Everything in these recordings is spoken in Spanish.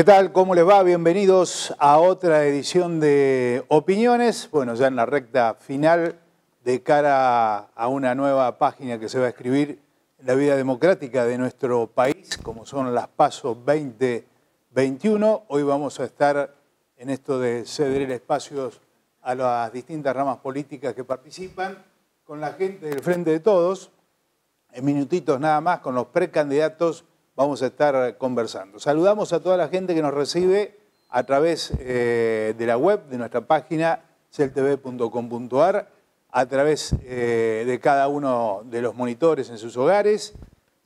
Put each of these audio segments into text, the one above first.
¿Qué tal? ¿Cómo les va? Bienvenidos a otra edición de Opiniones. Bueno, ya en la recta final de cara a una nueva página que se va a escribir en la vida democrática de nuestro país, como son las PASO 2021. Hoy vamos a estar en esto de ceder espacios a las distintas ramas políticas que participan, con la gente del Frente de Todos, en minutitos nada más, con los precandidatos vamos a estar conversando. Saludamos a toda la gente que nos recibe a través eh, de la web, de nuestra página celtv.com.ar, a través eh, de cada uno de los monitores en sus hogares,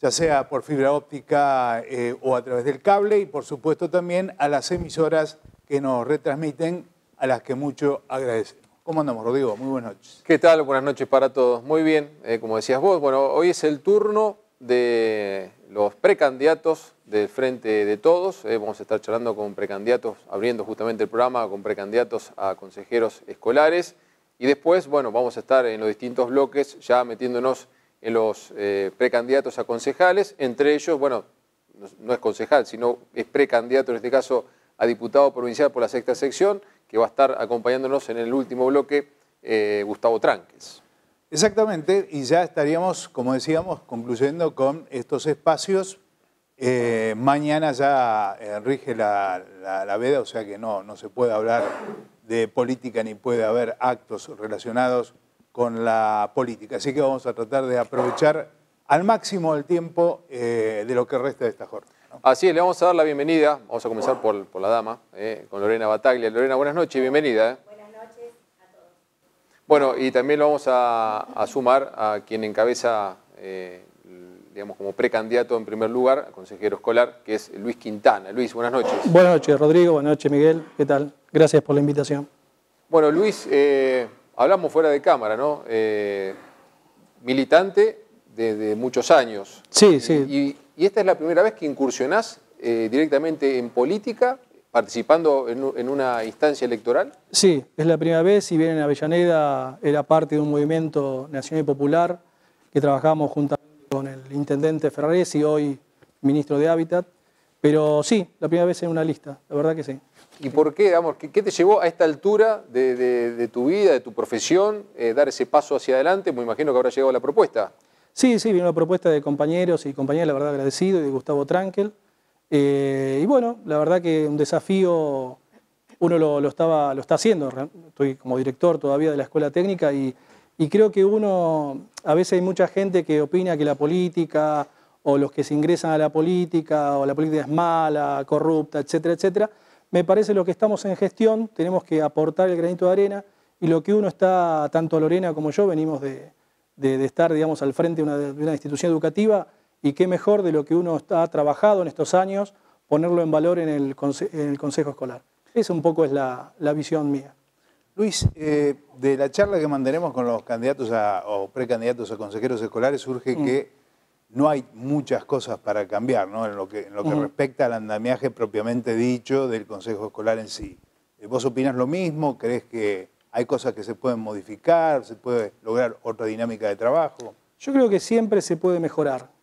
ya sea por fibra óptica eh, o a través del cable, y por supuesto también a las emisoras que nos retransmiten, a las que mucho agradecemos. ¿Cómo andamos, Rodrigo? Muy buenas noches. ¿Qué tal? Buenas noches para todos. Muy bien, como decías vos, bueno, hoy es el turno de los precandidatos del Frente de Todos. Eh, vamos a estar charlando con precandidatos, abriendo justamente el programa con precandidatos a consejeros escolares. Y después, bueno, vamos a estar en los distintos bloques ya metiéndonos en los eh, precandidatos a concejales. Entre ellos, bueno, no, es concejal, sino es precandidato en este caso a diputado provincial por la sexta sección, que va a estar acompañándonos en el último bloque, eh, Gustavo Tranques. Exactamente, y ya estaríamos, como decíamos, concluyendo con estos espacios. Eh, mañana ya eh, rige la, veda, o sea que no, no se puede hablar de política ni puede haber actos relacionados con la política. Así que vamos a tratar de aprovechar al máximo el tiempo eh, de lo que resta de esta jornada. Así es, le vamos a dar la bienvenida. Vamos a comenzar por, por la dama, con Lorena Bataglia. Lorena, buenas noches, bienvenida. Bueno, y también lo vamos a, sumar a quien encabeza, eh, digamos, como precandidato en primer lugar, consejero escolar, que es Luis Quintana. Luis, buenas noches. Buenas noches, Rodrigo. Buenas noches, Miguel. ¿Qué tal? Gracias por la invitación. Bueno, Luis, eh, hablamos fuera de cámara, ¿no? Eh, militante desde muchos años. Sí, sí. Y, y, esta es la primera vez que incursionás directamente en política participando en, una instancia electoral? Sí, es la primera vez, si bien en Avellaneda era parte de un movimiento nacional y popular que trabajamos juntamente con el intendente Ferrares y hoy ministro de Hábitat, pero sí, la primera vez en una lista, la verdad que sí. ¿Y por qué, digamos, qué, te llevó a esta altura de, tu vida, de tu profesión, eh, dar ese paso hacia adelante? Me imagino que habrá llegado la propuesta. Sí, sí, vino la propuesta de compañeros y compañeras, la verdad agradecido, y de Gustavo Trankel. Eh, y bueno, la verdad que un desafío, uno lo, estaba, lo está haciendo, estoy como director todavía de la escuela técnica y, creo que uno, a veces hay mucha gente que opina que la política o los que se ingresan a la política o la política es mala, corrupta, etcétera, etcétera. Me parece lo que estamos en gestión, tenemos que aportar el granito de arena y lo que uno está, tanto Lorena como yo, venimos de, estar digamos, al frente de una institución educativa, y qué mejor de lo que uno ha trabajado en estos años, ponerlo en valor en el, Consejo Escolar. Esa un poco es la, visión mía. Luis, eh, de la charla que mantenemos con los candidatos o precandidatos a consejeros escolares surge mm. que no hay muchas cosas para cambiar ¿no? en lo que, lo que respecta al andamiaje propiamente dicho del Consejo Escolar en sí. Eh, ¿Vos opinas lo mismo? ¿Crees que hay cosas que se pueden modificar? ¿Se puede lograr otra dinámica de trabajo? Yo creo que siempre se puede mejorar.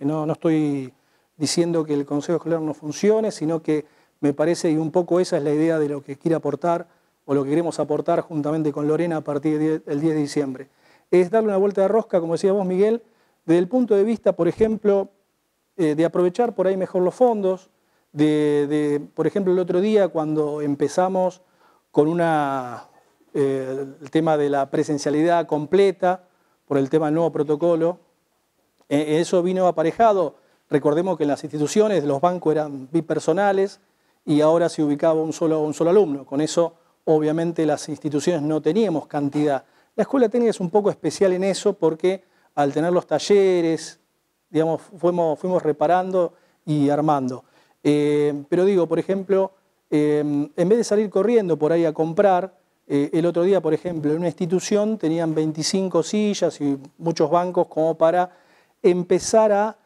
No, no estoy diciendo que el Consejo Escolar no funcione, sino que me parece, y un poco esa es la idea de lo que quiere aportar o lo que queremos aportar juntamente con Lorena a partir del 10 de diciembre. Es darle una vuelta de rosca, como decía vos, Miguel, desde el punto de vista, por ejemplo, eh, de aprovechar por ahí mejor los fondos, de, por ejemplo, el otro día cuando empezamos con una, eh, el tema de la presencialidad completa, por el tema del nuevo protocolo, eh, eso vino aparejado, recordemos que en las instituciones los bancos eran bipersonales y ahora se ubicaba un solo, alumno. Con eso, obviamente, las instituciones no teníamos cantidad. La escuela técnica es un poco especial en eso porque al tener los talleres, digamos, fuimos, fuimos reparando y armando. Eh, pero digo, por ejemplo, en vez de salir corriendo por ahí a comprar, el otro día, por ejemplo, en una institución tenían 25 sillas y muchos bancos como para empezar a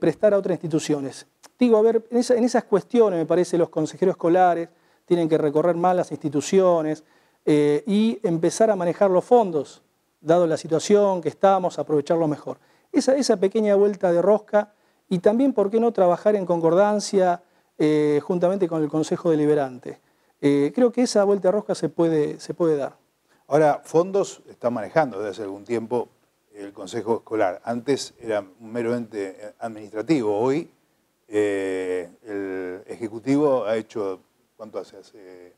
prestar a otras instituciones. Digo, a ver, en, esas cuestiones me parece los consejeros escolares tienen que recorrer más las instituciones y empezar a manejar los fondos dado la situación que estamos, aprovecharlo mejor. Esa, esa pequeña vuelta de rosca y también, ¿por qué no trabajar en concordancia eh, juntamente con el Consejo Deliberante? Eh, creo que esa vuelta de rosca se puede, se puede dar. Ahora, fondos está manejando desde hace algún tiempo el Consejo Escolar. Antes era meramente administrativo, hoy eh, el Ejecutivo ha hecho, ¿cuánto hace? hace...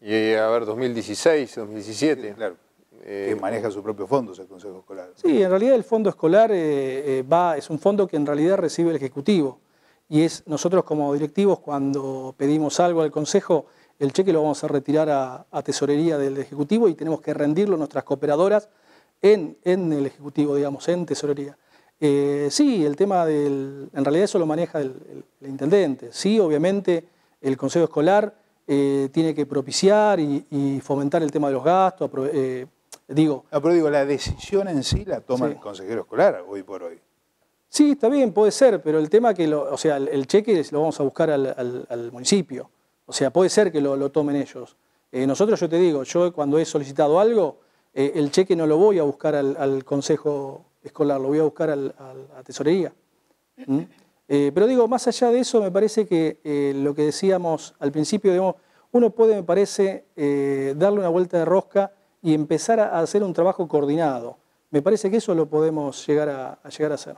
Y a ver, 2016, 2017. claro que eh, maneja sus propios fondos el Consejo Escolar. Sí, en realidad el fondo escolar eh, eh, va, es un fondo que en realidad recibe el Ejecutivo. Y es nosotros como directivos cuando pedimos algo al Consejo, el cheque lo vamos a retirar a, tesorería del Ejecutivo y tenemos que rendirlo a nuestras cooperadoras en, el Ejecutivo, digamos, en tesorería. sí, el tema del... En realidad eso lo maneja el, intendente. Sí, obviamente el Consejo Escolar tiene que propiciar y, fomentar el tema de los gastos, Digo, no, pero digo, la decisión en sí la toma el consejero escolar hoy por hoy. Sí, está bien, puede ser, pero el tema que, lo, o sea, el, cheque lo vamos a buscar al, municipio. O sea, puede ser que lo, tomen ellos. Eh, nosotros, yo te digo, yo cuando he solicitado algo, eh, el cheque no lo voy a buscar al, consejo escolar, lo voy a buscar a la tesorería. ¿Mm? Eh, pero digo, más allá de eso, me parece que lo que decíamos al principio, digamos, uno puede, me parece, darle una vuelta de rosca y empezar a hacer un trabajo coordinado. Me parece que eso lo podemos llegar a, llegar a hacer.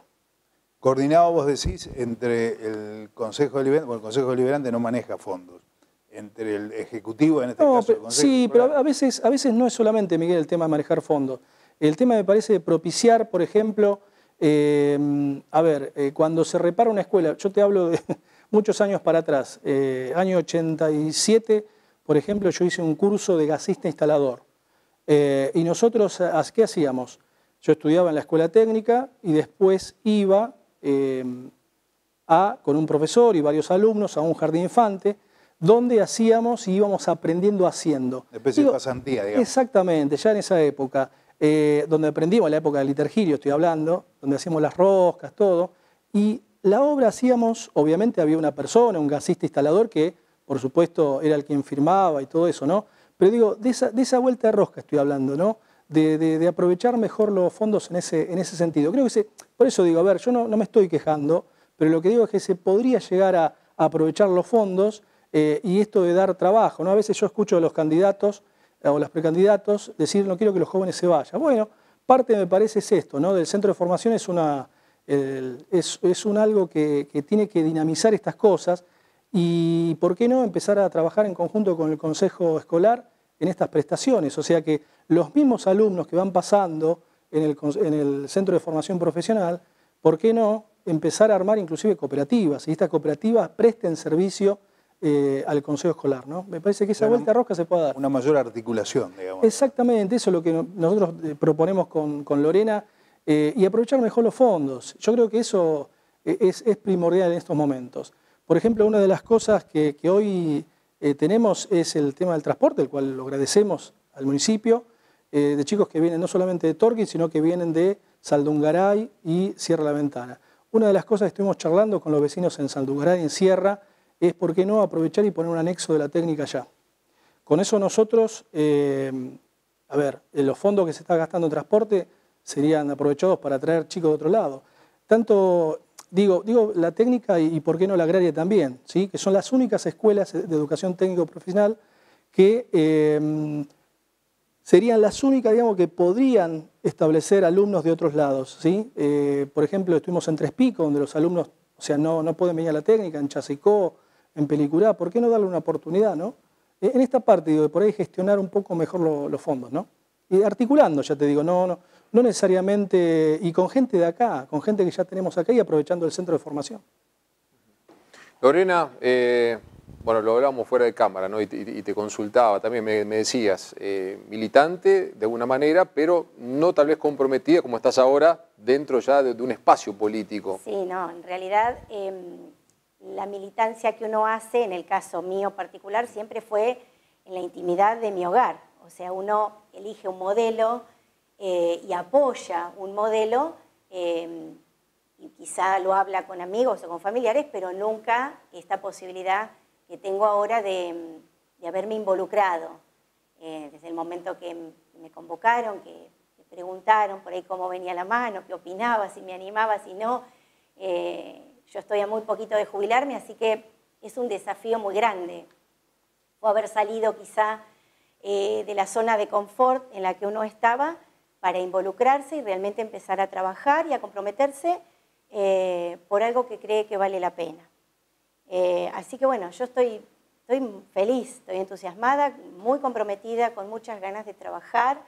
Coordinado, vos decís, entre el Consejo Deliberante, bueno, el Consejo Deliberante no maneja fondos, entre el Ejecutivo, en este caso el Consejo Sí, pero a veces, a veces no es solamente, Miguel, el tema de manejar fondos. El tema me parece de propiciar, por ejemplo, eh, a ver, eh, cuando se repara una escuela, yo te hablo de muchos años para atrás, eh, año 87, por ejemplo, yo hice un curso de gasista instalador. Eh, y nosotros, ¿qué hacíamos? Yo estudiaba en la escuela técnica y después iba a, con un profesor y varios alumnos a un jardín infante, donde hacíamos y íbamos aprendiendo haciendo. Especie de pasantía, digamos. Exactamente, ya en esa época, eh, donde aprendimos, en la época del liturgio estoy hablando, donde hacíamos las roscas, todo, y la obra hacíamos, obviamente había una persona, un gasista instalador que, por supuesto, era el quien firmaba y todo eso, ¿no? Pero digo, de esa, vuelta de rosca estoy hablando, ¿no? De, aprovechar mejor los fondos en ese, en ese sentido. Creo que se, por eso digo, a ver, yo no, me estoy quejando, pero lo que digo es que se podría llegar a, aprovechar los fondos eh, y esto de dar trabajo. ¿no? A veces yo escucho a los candidatos eh, o los precandidatos decir no quiero que los jóvenes se vayan. Bueno, parte me parece es esto, ¿no? Del centro de formación es, una, es, un algo que, que, tiene que dinamizar estas cosas y, ¿por qué no, empezar a trabajar en conjunto con el Consejo Escolar en estas prestaciones. O sea que los mismos alumnos que van pasando en el, centro de formación profesional, ¿por qué no empezar a armar inclusive cooperativas? Y estas cooperativas presten servicio eh, al consejo escolar. ¿no? Me parece que esa vuelta rosca se puede dar. Una mayor articulación, digamos. Exactamente, eso es lo que nosotros eh, proponemos con, Lorena eh, y aprovechar mejor los fondos. Yo creo que eso es, primordial en estos momentos. Por ejemplo, una de las cosas que hoy eh, tenemos es el tema del transporte, el cual lo agradecemos al municipio, de chicos que vienen no solamente de Torquín, sino que vienen de Saldungaray y Sierra La Ventana. Una de las cosas que estuvimos charlando con los vecinos en Saldungaray y en Sierra es por qué no aprovechar y poner un anexo de la técnica allá. Con eso nosotros, eh, a ver, los fondos que se está gastando en transporte serían aprovechados para traer chicos de otro lado. Tanto Digo, digo la técnica y, por qué no la agraria también, ¿sí? que son las únicas escuelas de educación técnico profesional que em, serían las únicas digamos, que podrían establecer alumnos de otros lados. ¿sí? Eh, por ejemplo, estuvimos en Tres Picos, donde los alumnos o sea, no, no pueden venir a la técnica, en Chasicó, en Pelicurá, ¿por qué no darle una oportunidad? ¿no? En esta parte, digo, de por ahí gestionar un poco mejor los fondos, ¿no? Y articulando, ya te digo, no, no, no necesariamente, y con gente de acá, con gente que ya tenemos acá y aprovechando el centro de formación. Lorena, eh, bueno, lo hablábamos fuera de cámara, ¿no? Y te, consultaba también, me, decías, eh, militante de alguna manera, pero no tal vez comprometida como estás ahora dentro ya de, un espacio político. Sí, no, en realidad em, la militancia que uno hace, en el caso mío particular, siempre fue en la intimidad de mi hogar. O sea, uno elige un modelo eh, y apoya un modelo eh, y quizá lo habla con amigos o con familiares, pero nunca esta posibilidad que tengo ahora de, haberme involucrado eh, desde el momento que me convocaron, que preguntaron por ahí cómo venía la mano, qué opinaba, si me animaba, si no. Yo estoy a muy poquito de jubilarme, así que es un desafío muy grande. O haber salido quizá de la zona de confort en la que uno estaba para involucrarse y realmente empezar a trabajar y a comprometerse eh, por algo que cree que vale la pena. Eh, así que bueno, yo estoy, estoy feliz, estoy entusiasmada, muy comprometida, con muchas ganas de trabajar.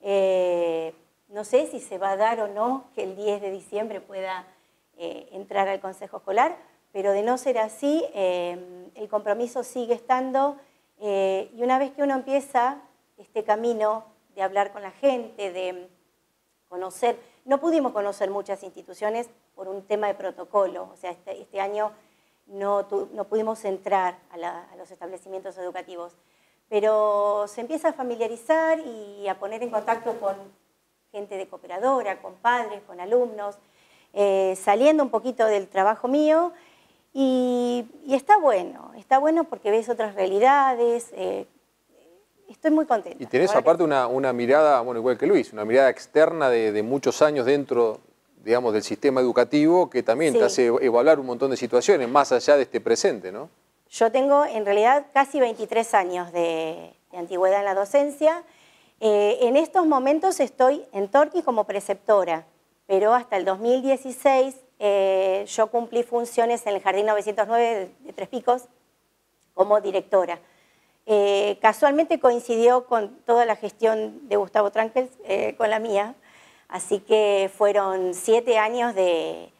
Eh, no sé si se va a dar o no que el 10 de diciembre pueda entrar al Consejo Escolar, pero de no ser así, el compromiso sigue estando y una vez que uno empieza este camino de hablar con la gente, de conocer. No pudimos conocer muchas instituciones por un tema de protocolo, o sea, este, este año no, no, pudimos entrar a, los establecimientos educativos, pero se empieza a familiarizar y a poner en contacto con gente de cooperadora, con padres, con alumnos, eh, saliendo un poquito del trabajo mío. Y, está bueno, está bueno porque ves otras realidades, eh, estoy muy contenta. Y tenés aparte una, mirada, bueno, igual que Luis, una mirada externa de, muchos años dentro, digamos, del sistema educativo que también te hace evaluar un montón de situaciones, más allá de este presente, ¿no? Yo tengo en realidad casi 23 años de, antigüedad en la docencia. Eh, en estos momentos estoy en Torquí como preceptora, pero hasta el 2016 eh, yo cumplí funciones en el Jardín 909 de Tres Picos como directora. Eh, casualmente coincidió con toda la gestión de Gustavo Tranquels, eh, con la mía, así que fueron siete años de,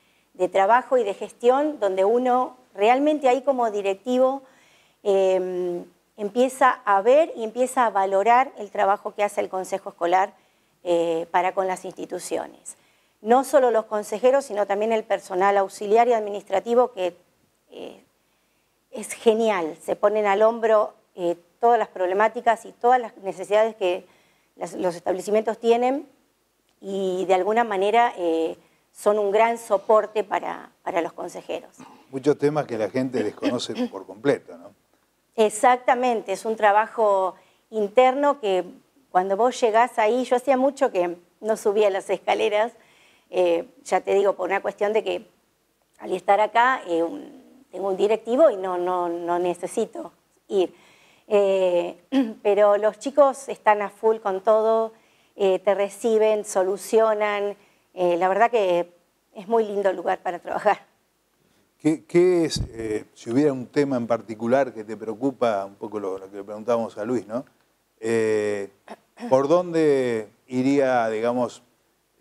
trabajo y de gestión donde uno realmente ahí como directivo em, empieza a ver y empieza a valorar el trabajo que hace el Consejo Escolar para con las instituciones. No solo los consejeros, sino también el personal auxiliar y administrativo que es genial, se ponen al hombro eh, todas las problemáticas y todas las necesidades que los establecimientos tienen y de alguna manera eh, son un gran soporte para, los consejeros. Muchos temas que la gente desconoce por completo, ¿no? Exactamente, es un trabajo interno que cuando vos llegás ahí, yo hacía mucho que no subía las escaleras, eh, ya te digo, por una cuestión de que al estar acá tengo un directivo y no, no, no necesito ir. Eh, pero los chicos están a full con todo, eh, te reciben, solucionan. Eh, la verdad que es muy lindo el lugar para trabajar. ¿Qué, es, si hubiera un tema en particular que te preocupa, un poco lo, que le preguntábamos a Luis, ¿no? ¿Por dónde iría, digamos,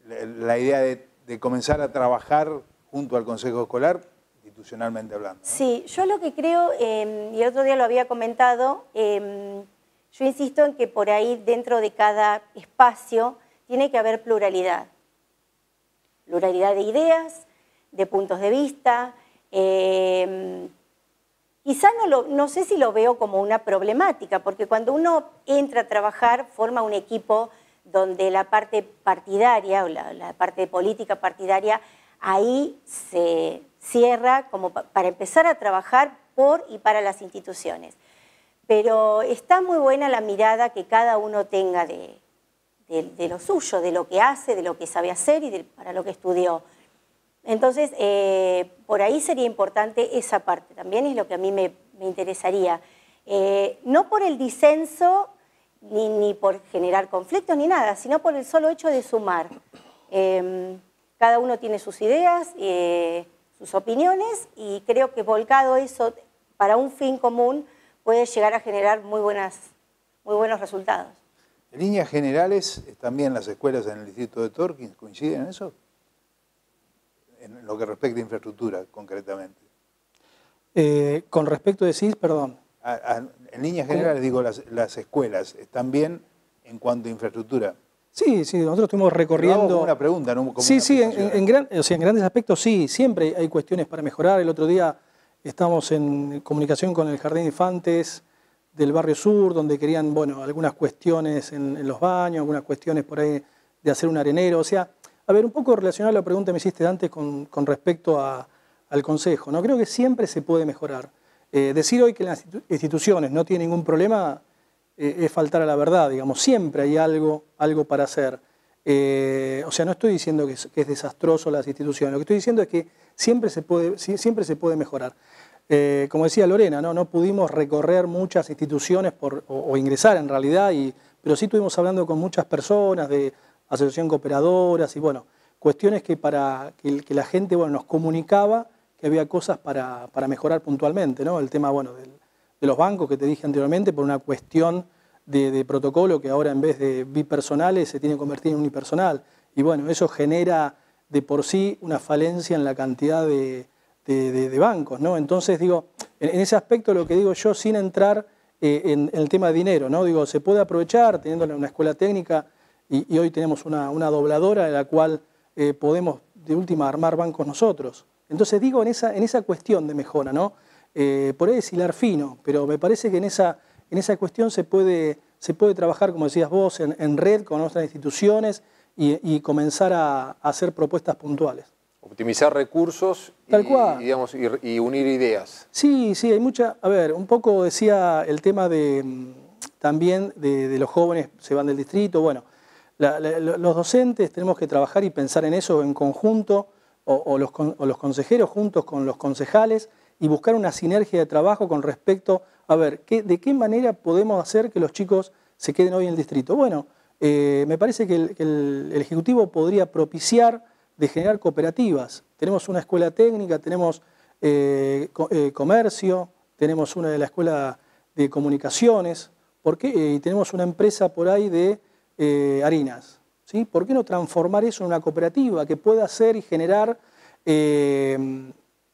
la, idea de comenzar a trabajar junto al Consejo Escolar institucionalmente hablando. Sí, yo lo que creo, em, y el otro día lo había comentado, em, yo insisto en que por ahí dentro de cada espacio tiene que haber pluralidad. Pluralidad de ideas, de puntos de vista. Eh, quizá no, lo, no sé si lo veo como una problemática, porque cuando uno entra a trabajar forma un equipo donde la parte partidaria o la, parte política partidaria, ahí se, cierra como para empezar a trabajar por y para las instituciones. Pero está muy buena la mirada que cada uno tenga de, lo suyo, de lo que hace, de lo que sabe hacer y para lo que estudió. Entonces, eh, por ahí sería importante esa parte, también es lo que a mí me, interesaría. Eh, no por el disenso, ni, por generar conflictos, ni nada, sino por el solo hecho de sumar. Eh, cada uno tiene sus ideas, sus opiniones y creo que volcado eso para un fin común puede llegar a generar muy, buenas, muy buenos resultados. En líneas generales, también las escuelas en el distrito de Torquín coinciden en eso, en lo que respecta a infraestructura concretamente. Eh, con respecto de CIS, perdón. en líneas generales, digo, las, las escuelas están bien en cuanto a infraestructura. Sí, sí, nosotros estuvimos recorriendo... una pregunta, ¿no? sí, sí, en, en, grandes aspectos sí, siempre hay cuestiones para mejorar. El otro día estamos en comunicación con el Jardín de Infantes del barrio sur, donde querían, bueno, algunas cuestiones en, los baños, algunas cuestiones por ahí de hacer un arenero. O sea, a ver, un poco relacionado a la pregunta que me hiciste antes con, respecto al Consejo. ¿no? Creo que siempre se puede mejorar. Eh, decir hoy que las instituciones no tienen ningún problema eh, es faltar a la verdad, digamos, siempre hay algo, algo para hacer. Eh, o sea, no estoy diciendo que es, desastroso las instituciones, lo que estoy diciendo es que siempre se puede, siempre se puede mejorar. Como decía Lorena, ¿no? no pudimos recorrer muchas instituciones o, ingresar en realidad, y, pero sí estuvimos hablando con muchas personas de asociación cooperadoras y bueno, cuestiones que para que, la gente bueno, nos comunicaba que había cosas para, mejorar puntualmente, ¿no? El tema bueno, de los bancos que te dije anteriormente por una cuestión de, protocolo que ahora en vez de bipersonales se tiene que convertir en unipersonal. Y bueno, eso genera de por sí una falencia en la cantidad de, bancos, ¿no? Entonces, digo, en, ese aspecto lo que digo yo, sin entrar eh, en, el tema de dinero, ¿no? Digo, se puede aprovechar teniendo una escuela técnica y, hoy tenemos una, dobladora en la cual eh, podemos de última armar bancos nosotros. Entonces digo en esa, en esa cuestión de mejora, ¿no? Eh, por ahí es hilar fino, pero me parece que en esa en esa cuestión se puede, se puede trabajar, como decías vos, en, red con otras instituciones y, comenzar a, hacer propuestas puntuales. Optimizar recursos y, digamos, y, unir ideas. Sí, sí, hay mucha... A ver, un poco decía el tema de también de, los jóvenes se van del distrito. Bueno, los docentes tenemos que trabajar y pensar en eso en conjunto, o, los, o los consejeros juntos con los concejales, y buscar una sinergia de trabajo con respecto a ver, ¿de qué manera podemos hacer que los chicos se queden hoy en el distrito? Bueno, eh, me parece que el, Ejecutivo podría propiciar de generar cooperativas. Tenemos una escuela técnica, tenemos eh, eh, comercio, tenemos una de la escuela de comunicaciones, ¿por qué? y tenemos una empresa por ahí de harinas. ¿Por qué no transformar eso en una cooperativa que pueda hacer y generar, no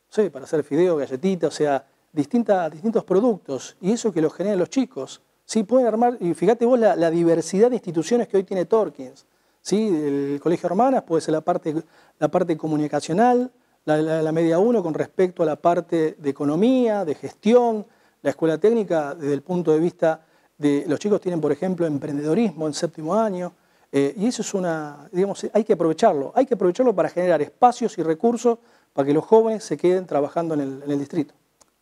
sé, para hacer fideo, galletitas, o sea, distintos productos y eso que lo generan los chicos. ¿sí? Pueden armar, y fíjate vos la, diversidad de instituciones que hoy tiene Torkins. ¿sí? El Colegio Hermanas puede ser la parte, la parte comunicacional, la, media 1 con respecto a la parte de economía, de gestión, la escuela técnica desde el punto de vista de los chicos tienen, por ejemplo, emprendedorismo en séptimo año. Eh, y eso es una, digamos, hay que aprovecharlo. Hay que aprovecharlo para generar espacios y recursos para que los jóvenes se queden trabajando en el distrito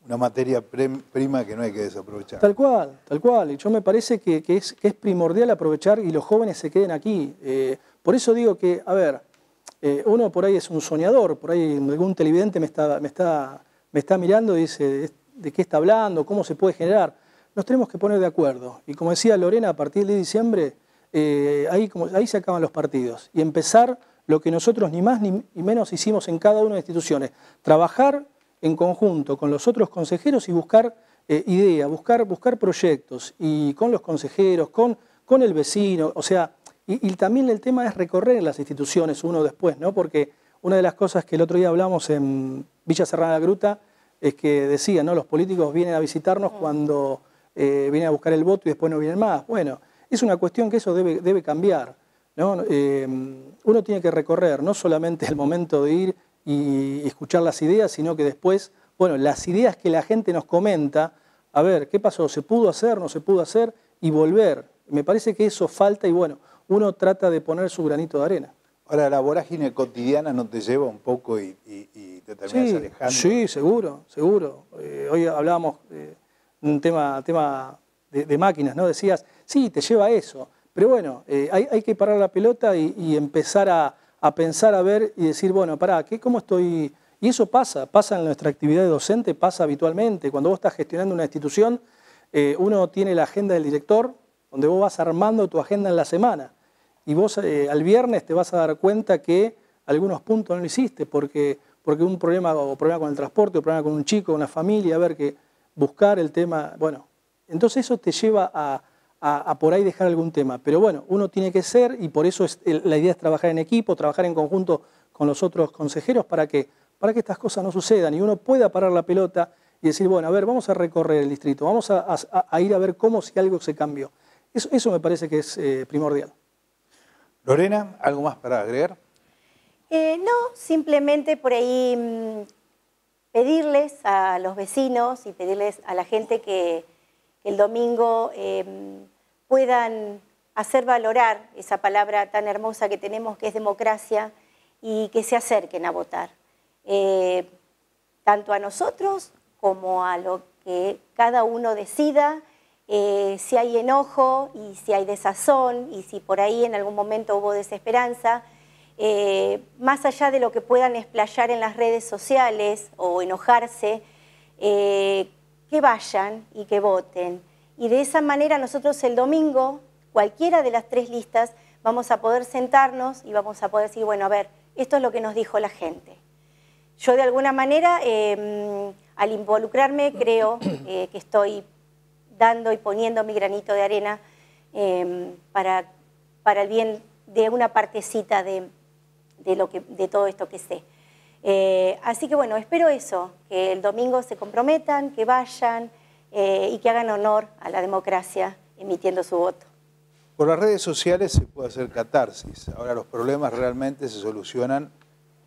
una materia prima que no hay que desaprovechar. Tal cual, tal cual. Y yo me parece que, es, primordial aprovechar y los jóvenes se queden aquí. Eh, por eso digo que, a ver, eh, uno por ahí es un soñador, por ahí algún televidente me está, me está, me está mirando y dice de qué está hablando, cómo se puede generar. Nos tenemos que poner de acuerdo. Y como decía Lorena, a partir de diciembre, eh, ahí, como, ahí se acaban los partidos. Y empezar lo que nosotros ni más ni menos hicimos en cada una de las instituciones. Trabajar en conjunto con los otros consejeros y buscar eh, ideas, buscar, buscar proyectos, y con los consejeros, con, con el vecino, o sea, y, también el tema es recorrer las instituciones uno después, ¿no? Porque una de las cosas que el otro día hablamos en Villa Serrana de la Gruta es que decía, ¿no? Los políticos vienen a visitarnos cuando eh, vienen a buscar el voto y después no vienen más. Bueno, es una cuestión que eso debe, debe cambiar. ¿no? Eh, uno tiene que recorrer no solamente el momento de ir y escuchar las ideas, sino que después, bueno, las ideas que la gente nos comenta, a ver, ¿qué pasó? ¿Se pudo hacer? ¿No se pudo hacer? Y volver. Me parece que eso falta y bueno, uno trata de poner su granito de arena. Ahora, la vorágine cotidiana no te lleva un poco y, te terminas alejando. Sí, seguro, seguro. Eh, hoy hablábamos de un tema, tema de, máquinas, ¿no? Decías, sí, te lleva a eso. Pero bueno, eh, hay, que parar la pelota y empezar a, pensar, a ver y decir, bueno, pará, ¿qué, ¿cómo estoy? Y eso pasa, pasa en nuestra actividad de docente, pasa habitualmente. Cuando vos estás gestionando una institución, eh, uno tiene la agenda del director, donde vos vas armando tu agenda en la semana. Y vos eh, al viernes te vas a dar cuenta que algunos puntos no lo hiciste, porque, porque un problema, o problema con el transporte, o problema con un chico, una familia, a ver que buscar el tema, bueno, entonces eso te lleva a, a, por ahí dejar algún tema. Pero bueno, uno tiene que ser, y por eso es, la idea es trabajar en equipo, trabajar en conjunto con los otros consejeros para que, para que estas cosas no sucedan y uno pueda parar la pelota y decir, bueno, a ver, vamos a recorrer el distrito, vamos a, ir a ver cómo si algo se cambió. Eso, eso me parece que es eh, primordial. Lorena, ¿algo más para agregar? Eh, no, simplemente por ahí mm, pedirles a los vecinos y pedirles a la gente que, el domingo em, puedan hacer valorar esa palabra tan hermosa que tenemos que es democracia y que se acerquen a votar, eh, tanto a nosotros como a lo que cada uno decida, eh, si hay enojo y si hay desazón y si por ahí en algún momento hubo desesperanza, eh, más allá de lo que puedan explayar en las redes sociales o enojarse, que vayan y que voten. Y de esa manera nosotros el domingo, cualquiera de las tres listas, vamos a poder sentarnos y vamos a poder decir, bueno, a ver, esto es lo que nos dijo la gente. Yo de alguna manera, em, al involucrarme, creo eh, que estoy dando y poniendo mi granito de arena em, para, para el bien de una partecita de, de, lo que, de todo esto que sé. Eh, así que bueno, espero eso, que el domingo se comprometan, que vayan eh, y que hagan honor a la democracia emitiendo su voto. Por las redes sociales se puede hacer catarsis. Ahora los problemas realmente se solucionan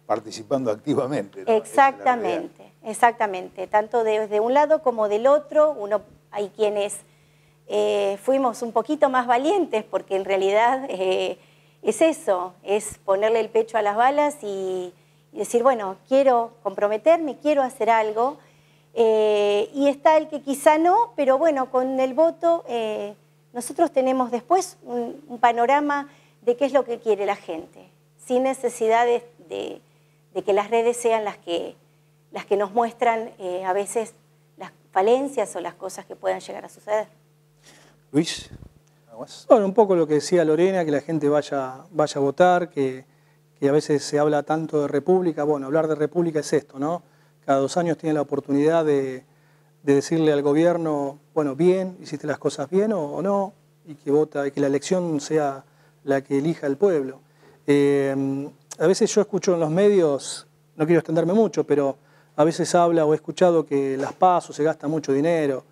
participando activamente. Exactamente, exactamente. Tanto desde un lado como del otro, uno hay quienes eh, fuimos un poquito más valientes porque en realidad es eso, es ponerle el pecho a las balas y, decir, bueno, quiero comprometerme, quiero hacer algo. Eh, y está el que quizá no, pero bueno, con el voto eh, nosotros tenemos después un, panorama de qué es lo que quiere la gente, sin necesidad de, que las redes sean las que, las que nos muestran eh, a veces las falencias o las cosas que puedan llegar a suceder. Luis. Bueno, un poco lo que decía Lorena, que la gente vaya, vaya a votar, que, a veces se habla tanto de república. Bueno, hablar de república es esto, ¿no? Cada dos años tiene la oportunidad de, decirle al gobierno, bueno, bien, hiciste las cosas bien o, no, y que vota, y que la elección sea la que elija el pueblo. Eh, a veces yo escucho en los medios, no quiero extenderme mucho, pero a veces habla o he escuchado que las pasos se gasta mucho dinero.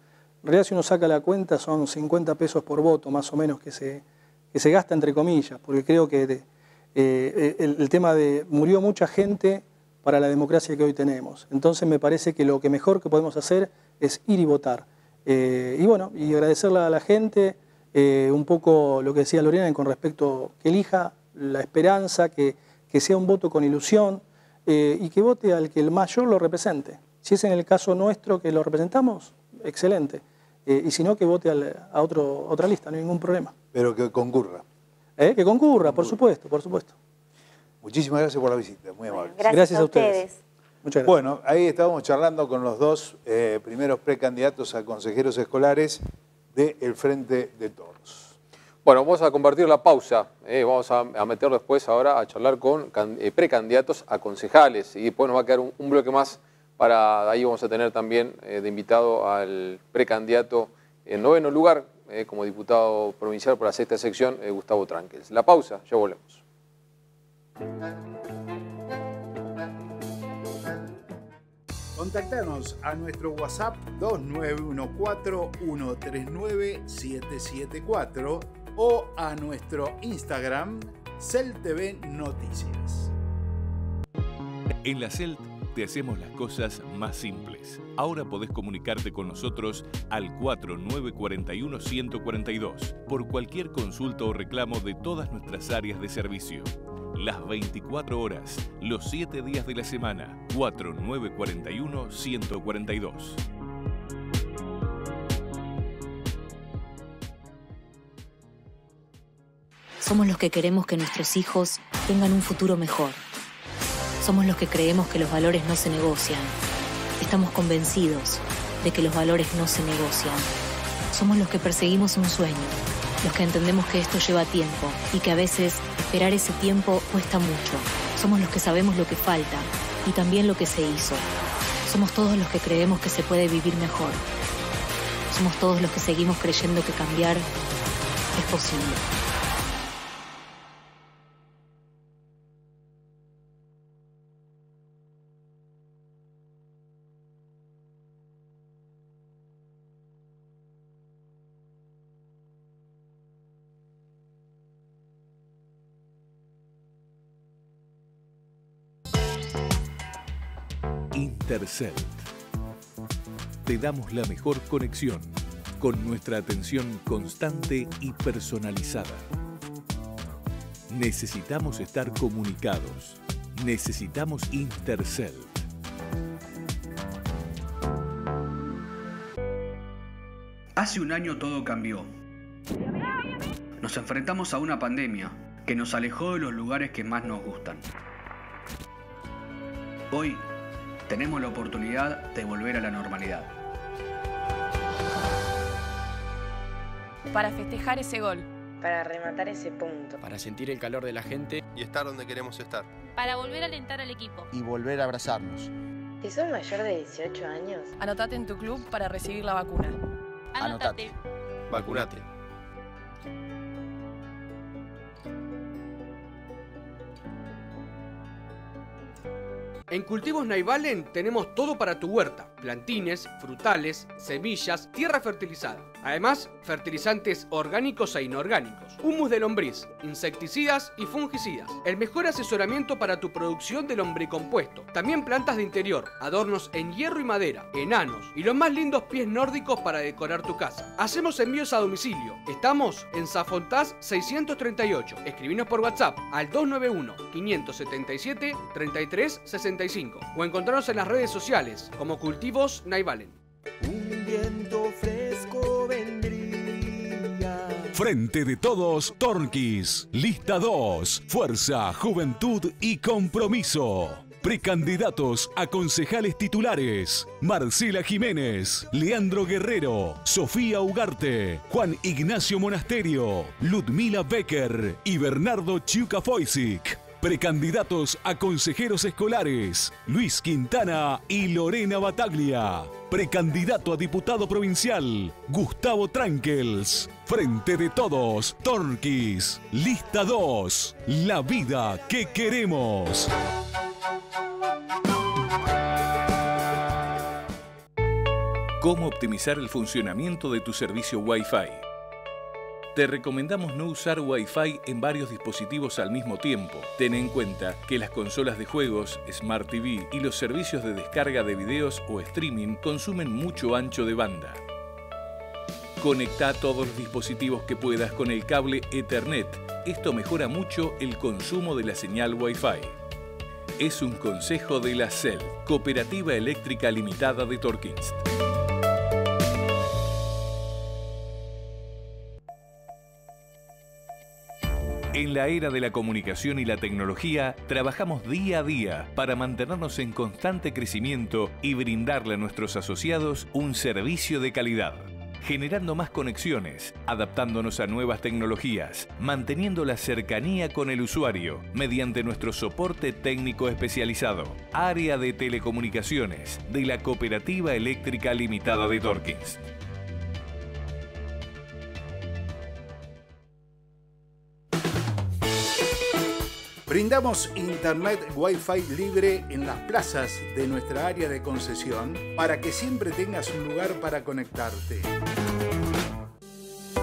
En realidad, si uno saca la cuenta, son 50 pesos por voto, más o menos, que se, se gasta entre comillas, porque creo que eh, el, tema de murió mucha gente para la democracia que hoy tenemos. Entonces, me parece que lo que mejor que podemos hacer es ir y votar. Eh, y bueno, y agradecerle a la gente eh, un poco lo que decía Lorena con respecto que elija la esperanza, que, que sea un voto con ilusión y que vote al que el mayor lo represente. Si es en el caso nuestro que lo representamos, excelente. Eh, y si no, que vote a otro, otra lista, no hay ningún problema. Pero que concurra. ¿Eh? Que concurra, por supuesto, por supuesto. Muchísimas gracias por la visita, muy amable. gracias, a, ustedes. Muchas gracias. Bueno, ahí estábamos charlando con los dos eh, primeros precandidatos a consejeros escolares del Frente de Todos. Bueno, vamos a compartir la pausa. vamos a, meter después ahora a charlar con precandidatos a concejales y después nos va a quedar un bloque más para ahí vamos a tener también eh, de invitado al precandidato en noveno lugar eh, como diputado provincial por la sexta sección, eh, Gustavo Tranquels. La pausa, ya volvemos. Contactanos a nuestro WhatsApp 2914-139-774 o a nuestro Instagram CELTV Noticias. En la CELT hacemos las cosas más simples. Ahora podés comunicarte con nosotros al 4941-142 por cualquier consulta o reclamo de todas nuestras áreas de servicio. Las 24 horas, los 7 días de la semana. 4941-142. Somos los que queremos que nuestros hijos tengan un futuro mejor somos los que creemos que los valores no se negocian. Estamos convencidos de que los valores no se negocian. Somos los que perseguimos un sueño, los que entendemos que esto lleva tiempo y que a veces esperar ese tiempo cuesta mucho. Somos los que sabemos lo que falta y también lo que se hizo. Somos todos los que creemos que se puede vivir mejor. Somos todos los que seguimos creyendo que cambiar es posible. Te damos la mejor conexión con nuestra atención constante y personalizada. Necesitamos estar comunicados. Necesitamos Intercel. Hace un año todo cambió. Nos enfrentamos a una pandemia que nos alejó de los lugares que más nos gustan. Hoy tenemos la oportunidad de volver a la normalidad. Para festejar ese gol. Para rematar ese punto. Para sentir el calor de la gente. Y estar donde queremos estar. Para volver a alentar al equipo. Y volver a abrazarnos. Si sos mayor de 18 años, anotate en tu club para recibir la vacuna. Anotate. Vacunate. En Cultivos Naivalen tenemos todo para tu huerta, plantines, frutales, semillas, tierra fertilizada. Además, fertilizantes orgánicos e inorgánicos, humus de lombriz, insecticidas y fungicidas. El mejor asesoramiento para tu producción de lombricompuesto. También plantas de interior, adornos en hierro y madera, enanos y los más lindos pies nórdicos para decorar tu casa. Hacemos envíos a domicilio. Estamos en Zafontás 638. Escribinos por WhatsApp al 291 577 3365 o encontrarnos en las redes sociales como Naivalen. Un viento fresco vendría. Frente de todos, Torquis. Lista 2. Fuerza, juventud y compromiso. Precandidatos a concejales titulares: Marcela Jiménez, Leandro Guerrero, Sofía Ugarte, Juan Ignacio Monasterio, Ludmila Becker y Bernardo Chiuca Foisic. Precandidatos a consejeros escolares, Luis Quintana y Lorena Bataglia. Precandidato a diputado provincial, Gustavo Trankels. Frente de todos, Torquis. Lista 2. La vida que queremos. ¿Cómo optimizar el funcionamiento de tu servicio Wi-Fi? Te recomendamos no usar Wi-Fi en varios dispositivos al mismo tiempo. Ten en cuenta que las consolas de juegos, Smart TV y los servicios de descarga de videos o streaming consumen mucho ancho de banda. Conecta todos los dispositivos que puedas con el cable Ethernet. Esto mejora mucho el consumo de la señal Wi-Fi. Es un consejo de la CEL, Cooperativa Eléctrica Limitada de Torquinst. En la era de la comunicación y la tecnología, trabajamos día a día para mantenernos en constante crecimiento y brindarle a nuestros asociados un servicio de calidad. Generando más conexiones, adaptándonos a nuevas tecnologías, manteniendo la cercanía con el usuario mediante nuestro soporte técnico especializado. Área de telecomunicaciones de la Cooperativa Eléctrica Limitada de Torkins. Brindamos internet Wi-Fi libre en las plazas de nuestra área de concesión para que siempre tengas un lugar para conectarte.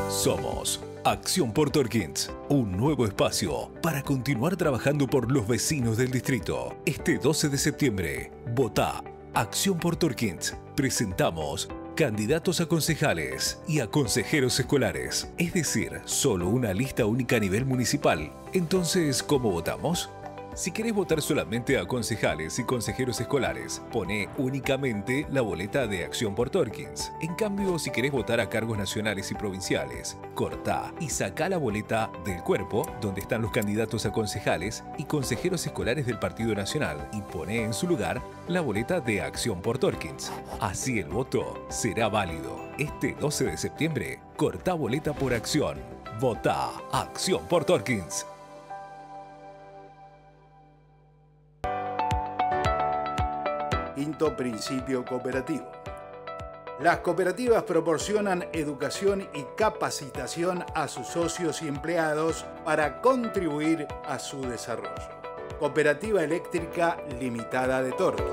Somos Acción por Torkins, un nuevo espacio para continuar trabajando por los vecinos del distrito. Este 12 de septiembre, vota Acción por Torkins. Presentamos candidatos a concejales y a consejeros escolares, es decir, solo una lista única a nivel municipal. Entonces, ¿cómo votamos? Si querés votar solamente a concejales y consejeros escolares, pone únicamente la boleta de Acción por Torkins. En cambio, si querés votar a cargos nacionales y provinciales, corta y saca la boleta del cuerpo, donde están los candidatos a concejales y consejeros escolares del Partido Nacional, y pone en su lugar la boleta de Acción por Torkins. Así el voto será válido. Este 12 de septiembre, corta boleta por acción. Vota Acción por Torkins. Principio cooperativo. Las cooperativas proporcionan educación y capacitación a sus socios y empleados para contribuir a su desarrollo. Cooperativa Eléctrica Limitada de Torques.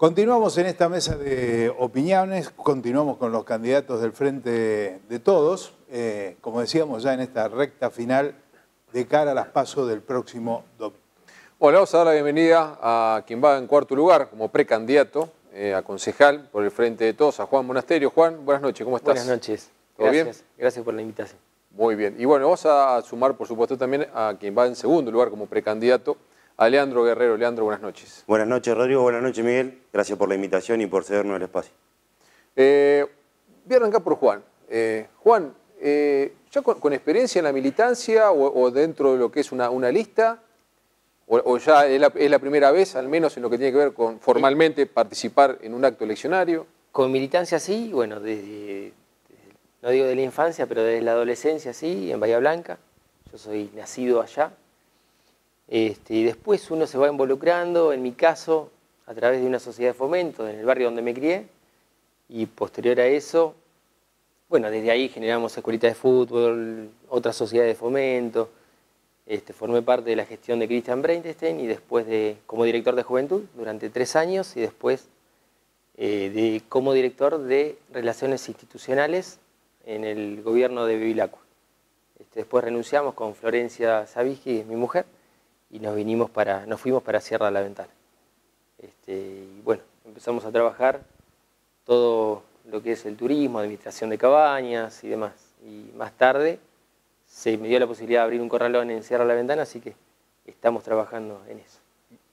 Continuamos en esta mesa de opiniones, continuamos con los candidatos del Frente de Todos, eh, como decíamos ya en esta recta final de cara a las pasos del próximo domingo. Bueno, vamos a dar la bienvenida a quien va en cuarto lugar como precandidato eh, a concejal por el Frente de Todos, a Juan Monasterio. Juan, buenas noches, ¿cómo estás? Buenas noches. ¿Todo gracias, bien? Gracias por la invitación. Muy bien. Y bueno, vamos a sumar, por supuesto, también a quien va en segundo lugar como precandidato, a Leandro Guerrero. Leandro, buenas noches. Buenas noches, Rodrigo. Buenas noches, Miguel. Gracias por la invitación y por cedernos el espacio. Eh, voy a arrancar por Juan. Eh, Juan, eh, ¿ya con, con experiencia en la militancia o, o dentro de lo que es una, una lista? O, o ya es la, es la primera vez, al menos en lo que tiene que ver con formalmente participar en un acto eleccionario? Con militancia sí, bueno, desde, desde- no digo de la infancia, pero desde la adolescencia sí, en Bahía Blanca. Yo soy nacido allá. Este, y después uno se va involucrando, en mi caso, a través de una sociedad de fomento en el barrio donde me crié. Y posterior a eso, bueno, desde ahí generamos escuelitas de fútbol, otras sociedades de fomento. Este, formé parte de la gestión de Christian Breinstein y después de, como director de juventud durante tres años y después eh, de, como director de Relaciones Institucionales en el gobierno de Bevilacqua. Este, después renunciamos con Florencia Sabisky, mi mujer, y nos, vinimos para, nos fuimos para Sierra de la Ventana. Este, y bueno, empezamos a trabajar todo lo que es el turismo, administración de cabañas y demás. Y más tarde se me dio la posibilidad de abrir un corralón en Sierra de la Ventana, así que estamos trabajando en eso.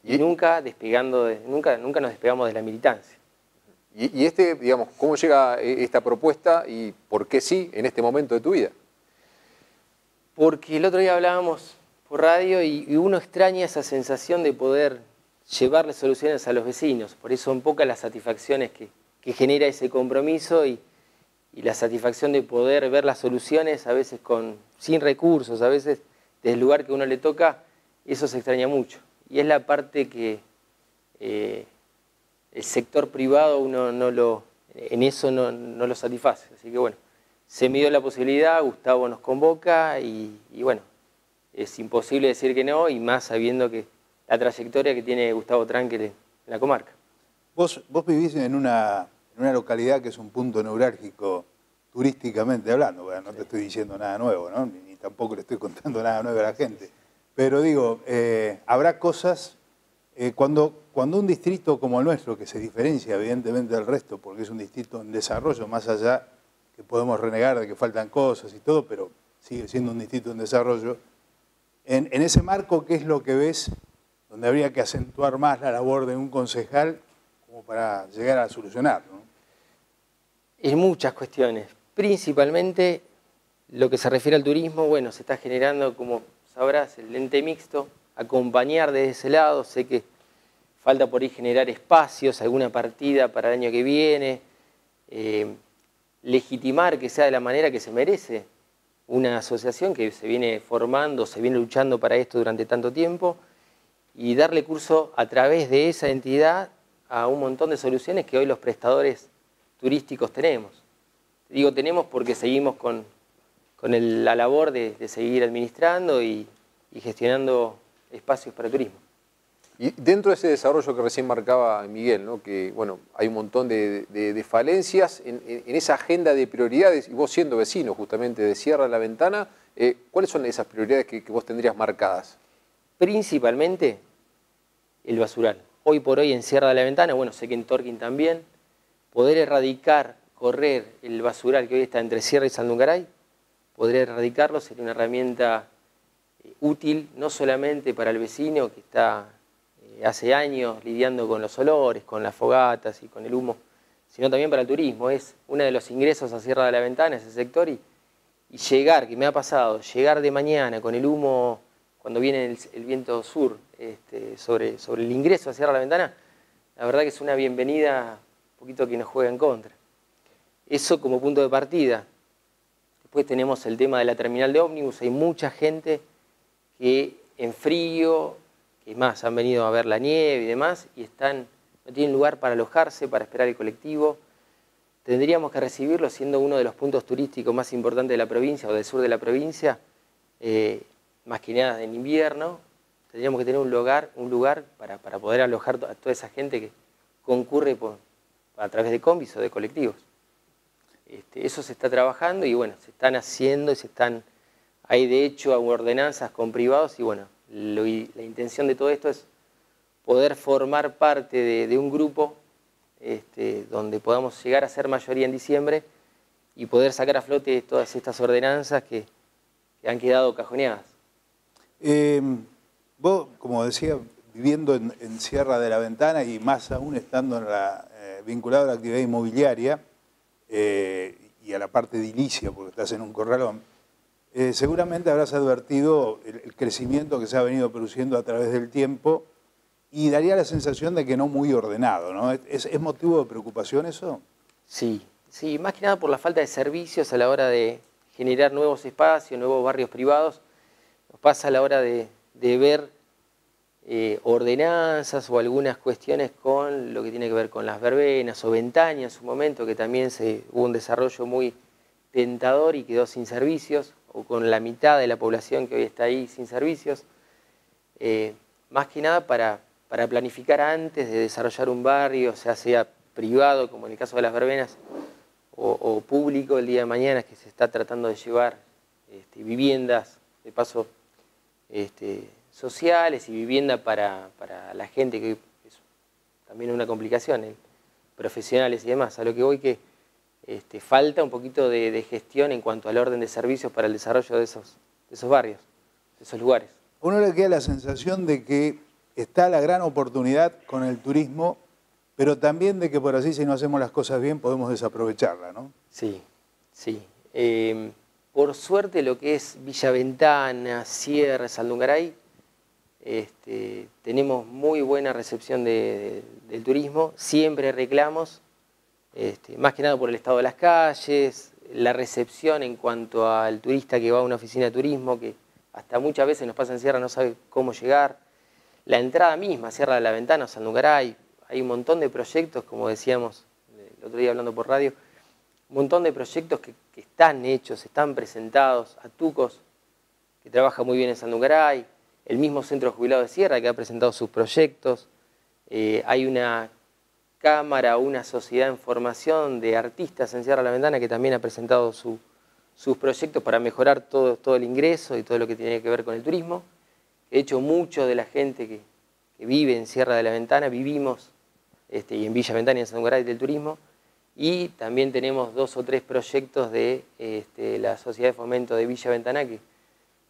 Y, nunca despegando, de- nunca, nunca nos despegamos de la militancia. Y, y este, digamos, ¿cómo llega eh, esta propuesta y por qué sí en este momento de tu vida? Porque el otro día hablábamos por radio y, uno extraña esa sensación de poder llevarle soluciones a los vecinos. Por eso son pocas las satisfacciones que, que genera ese compromiso y, la satisfacción de poder ver las soluciones a veces con, sin recursos, a veces desde el lugar que uno le toca, eso se extraña mucho. Y es la parte que eh, el sector privado uno no lo, en eso no, no lo satisface. Así que bueno, se me dio la posibilidad, Gustavo nos convoca y bueno, es imposible decir que no y más sabiendo que la trayectoria que tiene Gustavo Tranquil en la comarca. Vos, vos vivís en una, en una localidad que es un punto neurálgico turísticamente hablando, bueno, no te estoy diciendo nada nuevo, ¿no? ni, ni tampoco le estoy contando nada nuevo a la gente. Pero digo, eh, habrá cosas, eh, cuando, cuando un distrito como el nuestro, que se diferencia evidentemente del resto, porque es un distrito en desarrollo, más allá que podemos renegar de que faltan cosas y todo, pero sigue siendo un distrito en desarrollo, en, ese marco, ¿qué es lo que ves donde habría que acentuar más la labor de un concejal como para llegar a solucionar? ¿no? En muchas cuestiones, principalmente lo que se refiere al turismo, bueno, se está generando, como sabrás, el lente mixto, acompañar desde ese lado, sé que falta por ahí generar espacios, alguna partida para el año que viene, eh, legitimar que sea de la manera que se merece una asociación que se viene formando, se viene luchando para esto durante tanto tiempo y darle curso a través de esa entidad a un montón de soluciones que hoy los prestadores turísticos tenemos. Digo tenemos porque seguimos con, con la labor de, seguir administrando y gestionando espacios para turismo. Y dentro de ese desarrollo que recién marcaba Miguel, que bueno, hay un montón de, falencias en, esa agenda de prioridades, y vos siendo vecino justamente de Sierra de la Ventana, eh, ¿cuáles son esas prioridades que, vos tendrías marcadas? Principalmente el basural. Hoy por hoy en Sierra de la Ventana, bueno, sé que en Torquín también, poder erradicar, correr el basural que hoy está entre Sierra y Sandungaray, poder erradicarlo sería una herramienta eh, útil no solamente para el vecino que está hace años lidiando con los olores, con las fogatas y con el humo, sino también para el turismo. Es uno de los ingresos a Sierra de la Ventana, ese sector, y, llegar, que me ha pasado, llegar de mañana con el humo cuando viene el, el viento sur este, sobre, sobre el ingreso a Sierra de la Ventana, la verdad que es una bienvenida un poquito que nos juega en contra. Eso como punto de partida. Después tenemos el tema de la terminal de ómnibus. Hay mucha gente que en frío, que más han venido a ver la nieve y demás, y están, no tienen lugar para alojarse, para esperar el colectivo. Tendríamos que recibirlo siendo uno de los puntos turísticos más importantes de la provincia o del sur de la provincia, eh, más que nada en invierno. Tendríamos que tener un lugar, un lugar para, para poder alojar a toda esa gente que concurre por, a través de combis o de colectivos. Este, eso se está trabajando y bueno, se están haciendo y se están, hay de hecho ordenanzas con privados y bueno, la intención de todo esto es poder formar parte de, un grupo este, donde podamos llegar a ser mayoría en diciembre y poder sacar a flote todas estas ordenanzas que, han quedado cajoneadas. Eh, vos, como decía, viviendo en, Sierra de la Ventana y más aún estando en la, eh, vinculado a la actividad inmobiliaria eh, y a la parte edilicia, porque estás en un corralón, eh, seguramente habrás advertido el, crecimiento que se ha venido produciendo a través del tiempo y daría la sensación de que no muy ordenado, ¿no? ¿Es, ¿Es, motivo de preocupación eso? Sí, sí, más que nada por la falta de servicios a la hora de generar nuevos espacios, nuevos barrios privados. Nos pasa a la hora de, de ver eh, ordenanzas o algunas cuestiones con lo que tiene que ver con las verbenas o ventañas en su momento, que también se, hubo un desarrollo muy tentador y quedó sin servicios, o con la mitad de la población que hoy está ahí sin servicios. Eh, más que nada para, para planificar antes de desarrollar un barrio, sea sea privado, como en el caso de las verbenas, o, público el día de mañana, que se está tratando de llevar este, viviendas, de paso, este, sociales y vivienda para, la gente, que es también una complicación, ¿eh? profesionales y demás. A lo que voy que este, falta un poquito de, gestión en cuanto al orden de servicios para el desarrollo de esos, esos barrios, de esos lugares. uno le queda la sensación de que está la gran oportunidad con el turismo, pero también de que por así si no hacemos las cosas bien podemos desaprovecharla, ¿no? Sí, sí. Eh, por suerte lo que es Villa Ventana, Sierra, Saldungaray, este, tenemos muy buena recepción del turismo, siempre reclamos, este, más que nada por el estado de las calles, la recepción en cuanto al turista que va a una oficina de turismo, que hasta muchas veces nos pasa en Sierra, no sabe cómo llegar. La entrada misma, Sierra de la Ventana, Sandungaray, hay un montón de proyectos, como decíamos el otro día hablando por radio, un montón de proyectos que, están hechos, están presentados, a Tucos, que trabaja muy bien en Sandungaray, el mismo Centro Jubilado de Sierra que ha presentado sus proyectos, eh, hay una cámara, una sociedad en formación de artistas en Sierra La Ventana que también ha presentado sus proyectos para mejorar todo, el ingreso y todo lo que tiene que ver con el turismo. De hecho, mucho de la gente que, vive en Sierra de la Ventana, vivimos este, y en Villa Ventana y en San Garay del turismo, y también tenemos dos o tres proyectos de este, la Sociedad de Fomento de Villa Ventana que,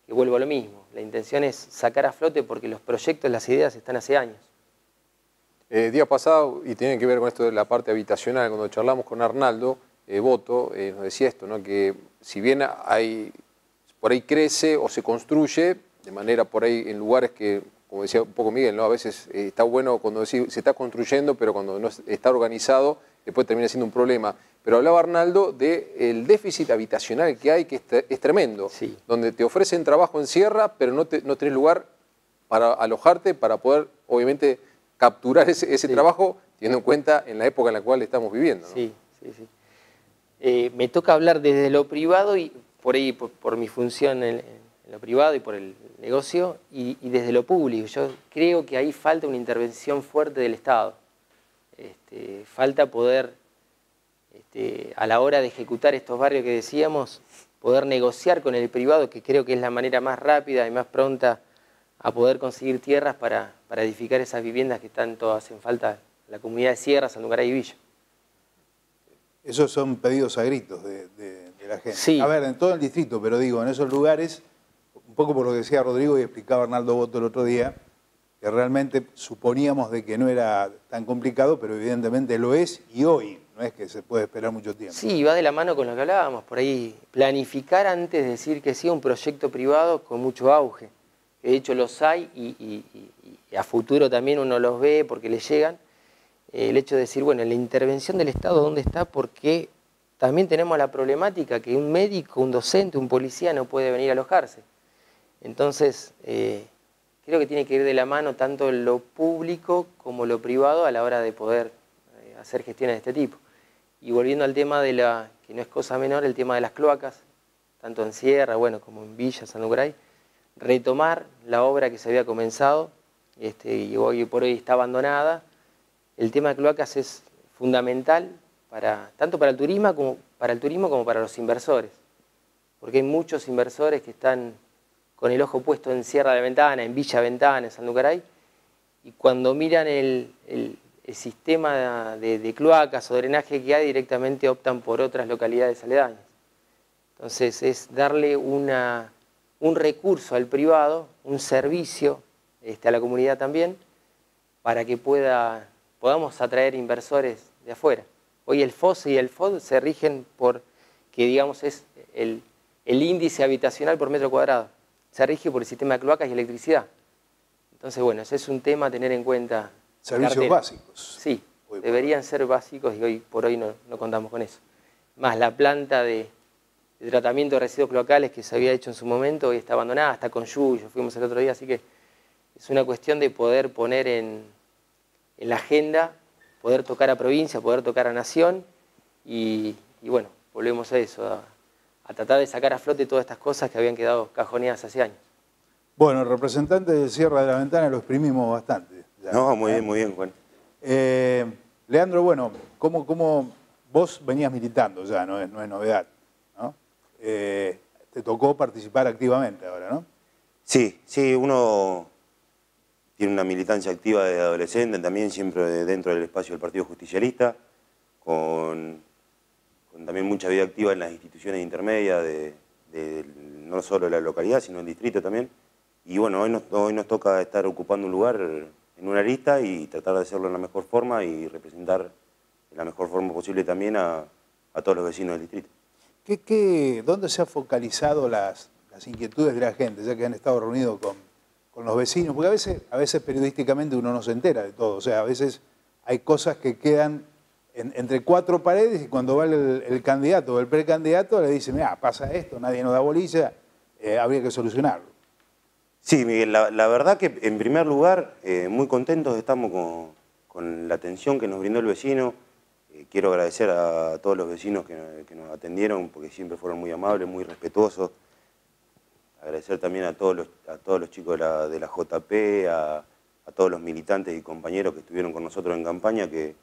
que vuelvo a lo mismo. La intención es sacar a flote porque los proyectos, las ideas están hace años. Eh, día pasado, y tiene que ver con esto de la parte habitacional, cuando charlamos con Arnaldo eh, Boto, eh, nos decía esto, ¿no? que si bien hay, por ahí crece o se construye, de manera por ahí en lugares que, como decía un poco Miguel, ¿no? a veces eh, está bueno cuando se está construyendo, pero cuando no está organizado, después termina siendo un problema. Pero hablaba Arnaldo del déficit habitacional que hay, que es, tremendo, donde te ofrecen trabajo en sierra, pero no, te, no tenés lugar para alojarte, para poder, obviamente, capturar ese, trabajo, teniendo en cuenta en la época en la cual estamos viviendo. Sí, sí, sí. Eh, me toca hablar desde lo privado y por ahí, por, mi función en, lo privado y por el negocio, y, desde lo público. Yo creo que ahí falta una intervención fuerte del Estado. Este, falta poder este, a la hora de ejecutar estos barrios que decíamos, poder negociar con el privado, que creo que es la manera más rápida y más pronta a poder conseguir tierras para, edificar esas viviendas que tanto hacen falta la comunidad de Sierra, San Lugar y Villa. Esos son pedidos a gritos de, la gente. A ver, en todo el distrito, pero digo, en esos lugares, un poco por lo que decía Rodrigo y explicaba Arnaldo Boto el otro día, que realmente suponíamos de que no era tan complicado, pero evidentemente lo es y hoy no es que se puede esperar mucho tiempo. Sí, va de la mano con lo que hablábamos, por ahí planificar antes de decir que sí un proyecto privado con mucho auge. De hecho los hay y, a futuro también uno los ve porque le llegan. El hecho de decir, bueno, la intervención del Estado, ¿dónde está? Porque también tenemos la problemática que un médico, un docente, un policía no puede venir a alojarse. Entonces, eh, creo que tiene que ir de la mano tanto lo público como lo privado a la hora de poder eh, hacer gestiones de este tipo. Y volviendo al tema de la, que no es cosa menor, el tema de las cloacas, tanto en Sierra, bueno, como en Villa, San Ugray, retomar la obra que se había comenzado este, y hoy por hoy está abandonada el tema de cloacas es fundamental para, tanto para el, turismo como, para el turismo como para los inversores, porque hay muchos inversores que están con el ojo puesto en Sierra de Ventana, en Villa Ventana, en Sanducaray, y cuando miran el, sistema de, cloacas o drenaje que hay, directamente optan por otras localidades aledañas. Entonces es darle una, un recurso al privado, un servicio este, a la comunidad también, para que pueda, podamos atraer inversores de afuera. Hoy el FOSE y el FOD se rigen por, que digamos es el, el índice habitacional por metro cuadrado. Se rige por el sistema de cloacas y electricidad. Entonces, bueno, ese es un tema a tener en cuenta. Servicios básicos. Sí, deberían ser básicos y hoy por hoy no, contamos con eso. Más la planta de, tratamiento de residuos cloacales que se había hecho en su momento hoy está abandonada, está con Yuyo, fuimos el otro día, así que es una cuestión de poder poner en, la agenda, poder tocar a provincia, poder tocar a nación y, bueno, volvemos a eso, a, a tratar de sacar a flote todas estas cosas que habían quedado cajoneadas hace años. Bueno, el representante de Sierra de la Ventana lo exprimimos bastante. No, muy bien, muy bien, Juan. Eh, Leandro, bueno, ¿cómo, ¿cómo, vos venías militando ya, no es, no es novedad, ¿no? Eh, te tocó participar activamente ahora, ¿no? Sí, sí, uno tiene una militancia activa de adolescente, también siempre dentro del espacio del Partido Justicialista, con, también mucha vida activa en las instituciones intermedias, de, no solo la localidad, sino el distrito también. Y bueno, hoy nos, hoy nos toca estar ocupando un lugar en una lista y tratar de hacerlo en la mejor forma y representar de la mejor forma posible también a, todos los vecinos del distrito. ¿Qué, qué, dónde se han focalizado las, inquietudes de la gente, ya que han estado reunidos con, los vecinos? Porque a veces, a veces periodísticamente uno no se entera de todo, o sea, a veces hay cosas que quedan entre cuatro paredes y cuando va el, candidato o el precandidato le dice, mira, pasa esto, nadie nos da bolilla, eh, habría que solucionarlo. Sí, Miguel, la, verdad que en primer lugar, eh, muy contentos estamos con, la atención que nos brindó el vecino. Eh, quiero agradecer a todos los vecinos que, nos atendieron porque siempre fueron muy amables, muy respetuosos. Agradecer también a todos los, a todos los chicos de la, JP, a, todos los militantes y compañeros que estuvieron con nosotros en campaña, que,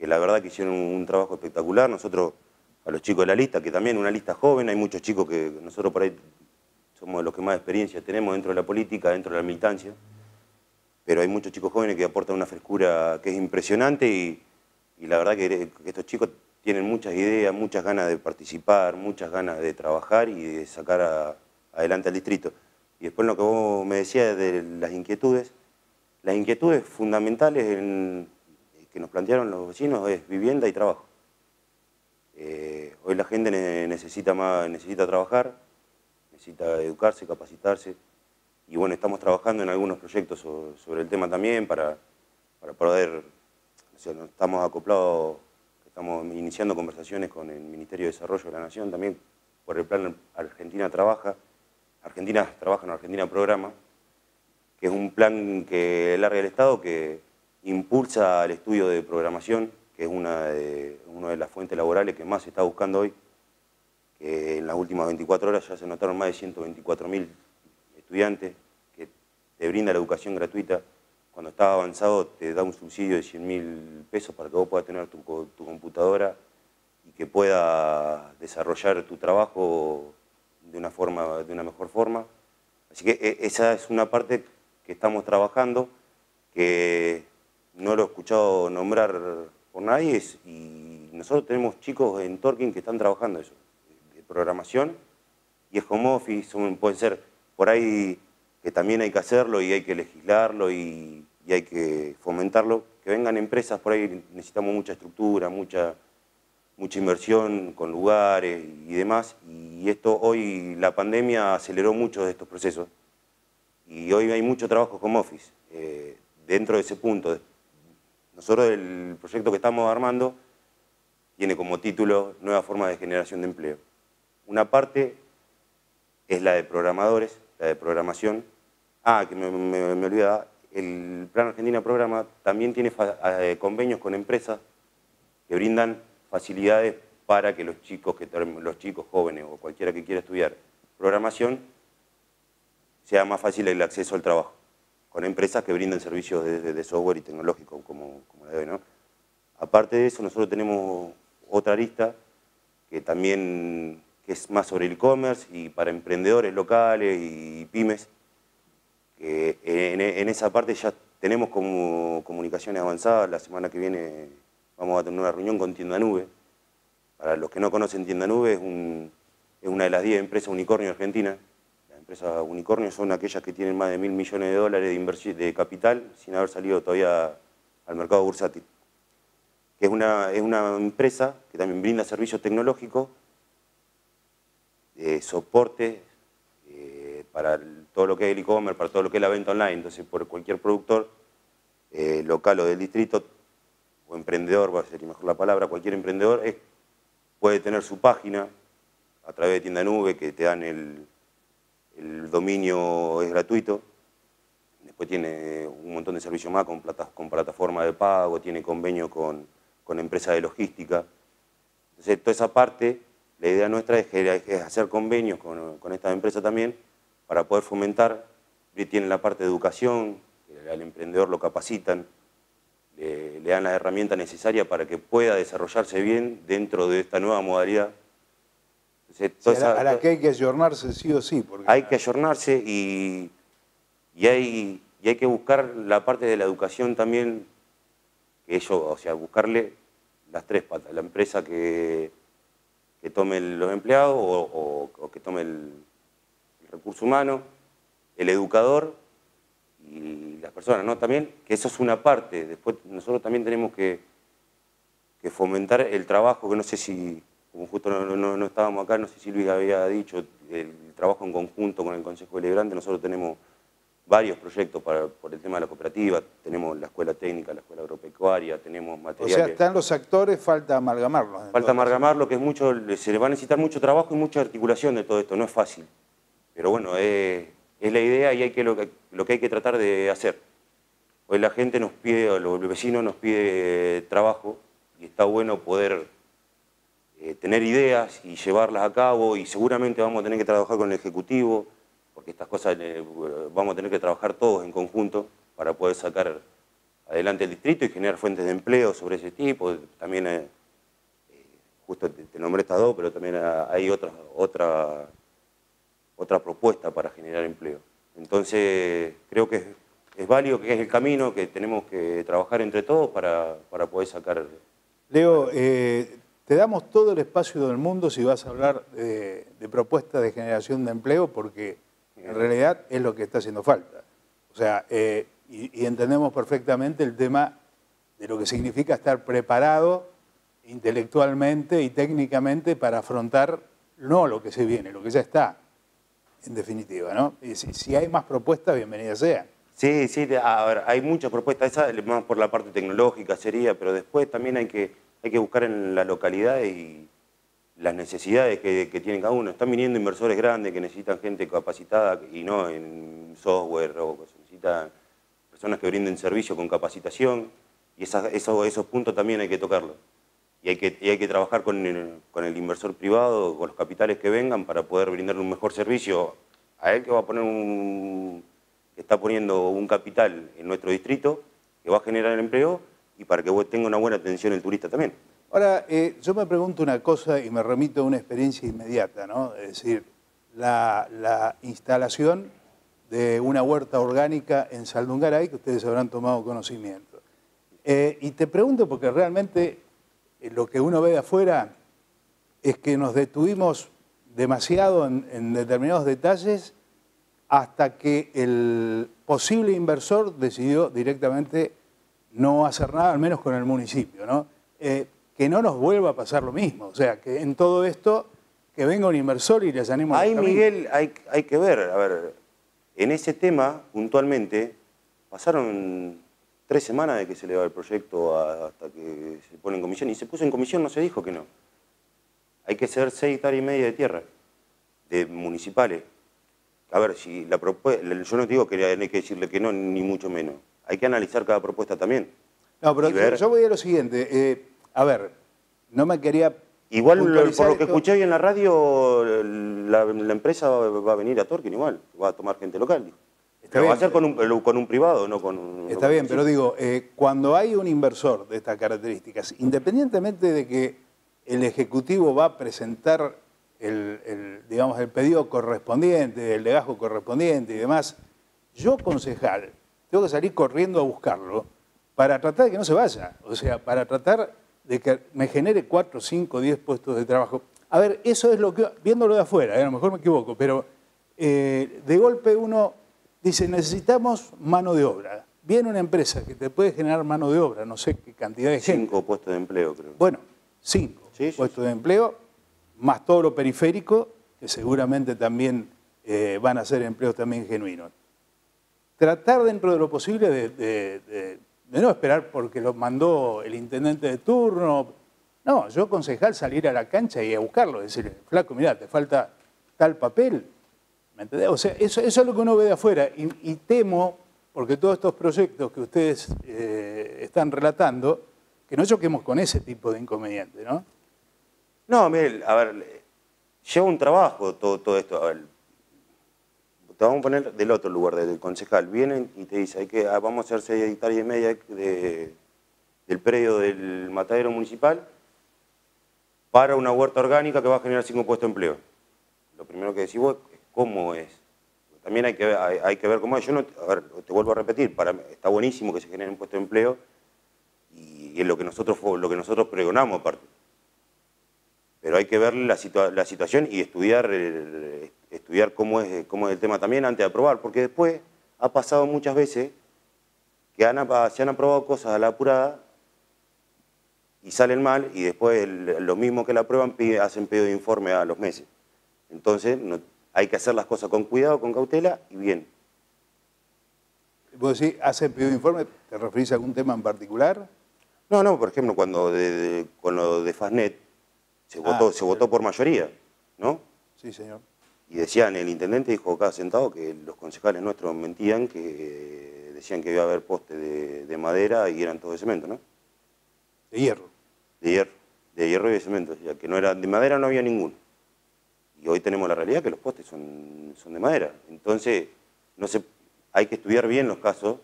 la verdad que hicieron un, trabajo espectacular. Nosotros, a los chicos de la lista, que también una lista joven, hay muchos chicos que nosotros por ahí somos los que más experiencia tenemos dentro de la política, dentro de la militancia, pero hay muchos chicos jóvenes que aportan una frescura que es impresionante y, la verdad que, estos chicos tienen muchas ideas, muchas ganas de participar, muchas ganas de trabajar y de sacar adelante al distrito. Y después lo que vos me decías de las inquietudes, las inquietudes fundamentales que nos plantearon los vecinos es vivienda y trabajo. Eh, hoy la gente necesita, más, necesita trabajar, necesita educarse, capacitarse. Y bueno, estamos trabajando en algunos proyectos sobre el tema también para, poder, estamos acoplados, estamos iniciando conversaciones con el Ministerio de Desarrollo de la Nación también por el plan Argentina Trabaja, Argentina Trabaja en Argentina Programa, que es un plan que larga el Estado que impulsa el estudio de programación, que es una de, una de las fuentes laborales que más se está buscando hoy que en las últimas 24 horas ya se notaron más de 124.000 estudiantes, que te brinda la educación gratuita. Cuando estás avanzado te da un subsidio de 100.000 pesos para que vos puedas tener tu, computadora y que puedas desarrollar tu trabajo de una, forma, de una mejor forma. Así que e, esa es una parte que estamos trabajando, que no lo he escuchado nombrar por nadie y nosotros tenemos chicos en Torquín que están trabajando eso programación y es home office, puede ser por ahí que también hay que hacerlo y hay que legislarlo y, hay que fomentarlo, que vengan empresas, por ahí necesitamos mucha estructura, mucha, mucha inversión con lugares y demás, y esto hoy la pandemia aceleró mucho de estos procesos y hoy hay mucho trabajo home office. Eh, dentro de ese punto, nosotros el proyecto que estamos armando tiene como título Nueva forma de generación de empleo. Una parte es la de programadores, la de programación. Ah, que me, olvidaba, el Plan Argentina Programa también tiene eh, convenios con empresas que brindan facilidades para que los chicos, que, los chicos jóvenes o cualquiera que quiera estudiar programación sea más fácil el acceso al trabajo. con empresas que brindan servicios de, software y tecnológico, como, la de hoy, ¿no? Aparte de eso, nosotros tenemos otra arista que también es más sobre el e-commerce y para emprendedores locales y pymes, que en, esa parte ya tenemos como comunicaciones avanzadas. La semana que viene vamos a tener una reunión con Tienda Nube. Para los que no conocen Tienda Nube, es, un- es una de las 10 empresas unicornio argentinas. Las empresas unicornio son aquellas que tienen más de mil millones de dólares de, de capital sin haber salido todavía al mercado bursátil. Es una, es una empresa que también brinda servicios tecnológicos, de soporte eh, para el- todo lo que es el e-commerce, para todo lo que es la venta online. Entonces, por cualquier productor eh, local o del distrito, o emprendedor, va a ser mejor la palabra, cualquier emprendedor puede tener su página a través de tienda nube que te dan el, dominio, es gratuito. Después tiene un montón de servicios más con, plata- con plataforma de pago, tiene convenio con, con empresas de logística. Entonces, toda esa parte, la idea nuestra es, es hacer convenios con, con estas empresas también para poder fomentar. Tienen la parte de educación, que al emprendedor lo capacitan, le, le dan las herramientas necesarias para que pueda desarrollarse bien dentro de esta nueva modalidad. Entonces, la, esa- a la que hay que ayornarse sí o sí. Porque hay que ayornarse y, y hay, y hay que buscar la parte de la educación también, que ellos, o sea, buscarle las tres patas, la empresa que, que tome los empleados o, o- o que tome el, el recurso humano, el educador y las personas, ¿no? También, que eso es una parte, después nosotros también tenemos que, que fomentar el trabajo, que no sé si, como justo no, no- no estábamos acá, no sé si Luis había dicho, el trabajo en conjunto con el Consejo Deliberante, nosotros tenemos varios proyectos para, por el tema de la cooperativa, tenemos la escuela técnica, la escuela agropecuaria, tenemos o materiales. sea, están los actores, falta amalgamarlos. Falta amalgamar lo que es mucho, se le va a necesitar mucho trabajo y mucha articulación de todo esto, no es fácil. Pero bueno, es, la idea y hay que lo, que hay que tratar de hacer. Hoy la gente nos pide, los vecinos nos pide trabajo y está bueno poder eh, tener ideas y llevarlas a cabo y seguramente vamos a tener que trabajar con el Ejecutivo, porque estas cosas eh, vamos a tener que trabajar todos en conjunto para poder sacar adelante el distrito y generar fuentes de empleo sobre ese tipo. También, eh, justo te, te nombré estas dos, pero también ah, hay otra, otra, otra propuesta para generar empleo. Entonces, creo que es, es válido, que es el camino, que tenemos que trabajar entre todos para, para poder sacar... Leo, eh, te damos todo el espacio del mundo si vas a hablar de, de propuestas de generación de empleo, porque en realidad es lo que está haciendo falta. O sea, eh, y, y entendemos perfectamente el tema de lo que significa estar preparado intelectualmente y técnicamente para afrontar no lo que se viene, lo que ya está, en definitiva, ¿no? Y si, hay más propuestas, bienvenidas sean. Sí, sí, hay muchas propuestas, esa más por la parte tecnológica sería, pero después también hay que, hay que buscar en la localidad y las necesidades que, que tiene cada uno. Están viniendo inversores grandes que necesitan gente capacitada y no en software, o se necesitan personas que brinden servicio con capacitación y esas- eso- esos puntos también hay que tocarlos. Y hay que, trabajar con el, el inversor privado, con los capitales que vengan para poder brindarle un mejor servicio a él que va a poner un, que está poniendo un capital en nuestro distrito, que va a generar empleo y para que tenga una buena atención el turista también. Ahora, eh, yo me pregunto una cosa y me remito a una experiencia inmediata, ¿no? Es decir, la, la instalación de una huerta orgánica en Saldungaray, que ustedes habrán tomado conocimiento. Eh, y te pregunto porque realmente lo que uno ve de afuera es que nos detuvimos demasiado en, en determinados detalles hasta que el posible inversor decidió directamente no hacer nada, al menos con el municipio, ¿no? Eh, que no nos vuelva a pasar lo mismo. O sea, que en todo esto, que venga un inversor y les animo Ahí, Miguel, hay, hay que ver, a ver, en ese tema, puntualmente, pasaron tres semanas de que se le va el proyecto hasta que se pone en comisión, y se puso en comisión, no se dijo que no. Hay que ser seis hectáreas y media de tierra, de municipales. A ver, si la propuesta, yo no digo que hay que decirle que no, ni mucho menos. Hay que analizar cada propuesta también. No, pero yo, ver- yo voy a lo siguiente. eh, a ver, no me quería. Igual, por lo que escuché hoy en la radio, la, la empresa va a venir a Torquín igual, va a tomar gente local. Dijo. Pero va a ser con un, con un privado, no con un... Está bien, pero digo, eh, cuando hay un inversor de estas características, independientemente de que el Ejecutivo va a presentar el, digamos, el pedido correspondiente, el legajo correspondiente y demás, yo, concejal, tengo que salir corriendo a buscarlo para tratar de que no se vaya. O sea, para tratar de que me genere 4, 5, 10 puestos de trabajo. A ver, eso es lo que, viéndolo de afuera, eh, a lo mejor me equivoco, pero eh, de golpe uno dice, necesitamos mano de obra. Viene una empresa que te puede generar mano de obra, no sé qué cantidad de gente. Cinco puestos de empleo, creo. Bueno, cinco puestos de empleo, más todo lo periférico, que seguramente también eh, van a ser empleos también genuinos. Tratar dentro de lo posible de de no esperar porque lo mandó el intendente de turno. No, yo concejal salir a la cancha y a buscarlo, decirle, flaco, mira, te falta tal papel. ¿Me entendés? O sea, eso, es lo que uno ve de afuera. Y, temo, porque todos estos proyectos que ustedes eh, están relatando, que no choquemos con ese tipo de inconveniente, ¿no? No, Miguel, a ver, lleva un trabajo todo, todo esto. Te vamos a poner del otro lugar, del concejal. Vienen y te dicen, hay que, ah, vamos a hacer 6 hectáreas y media del predio del matadero municipal para una huerta orgánica que va a generar cinco puestos de empleo. Lo primero que decís vos cómo es. También hay que, hay, que ver cómo es. Yo no, a ver, te vuelvo a repetir, para, está buenísimo que se genere un puesto de empleo y, es lo que nosotros, lo que nosotros pregonamos aparte. Pero hay que ver la, la situación y estudiar el, estudiar cómo es, cómo es el tema también antes de aprobar, porque después ha pasado muchas veces que se han aprobado cosas a la apurada y salen mal y después lo mismo que la aprueban hacen pedido de informe a los meses. Entonces hay que hacer las cosas con cuidado, con cautela y bien. ¿Vos decís, hacen pedido de informe? ¿Te referís a algún tema en particular? No, no, por ejemplo, cuando con lo de Fasnet se, votó, ah, se votó por mayoría, ¿no? Sí, señor. Y decían, el intendente dijo acá sentado que los concejales nuestros mentían, que decían que iba a haber postes de, madera y eran todos de cemento, ¿no? De hierro. De hierro, de hierro y de cemento, ya que no era, de madera no había ninguno. Y hoy tenemos la realidad que los postes son, son de madera. Entonces, no se, hay que estudiar bien los casos,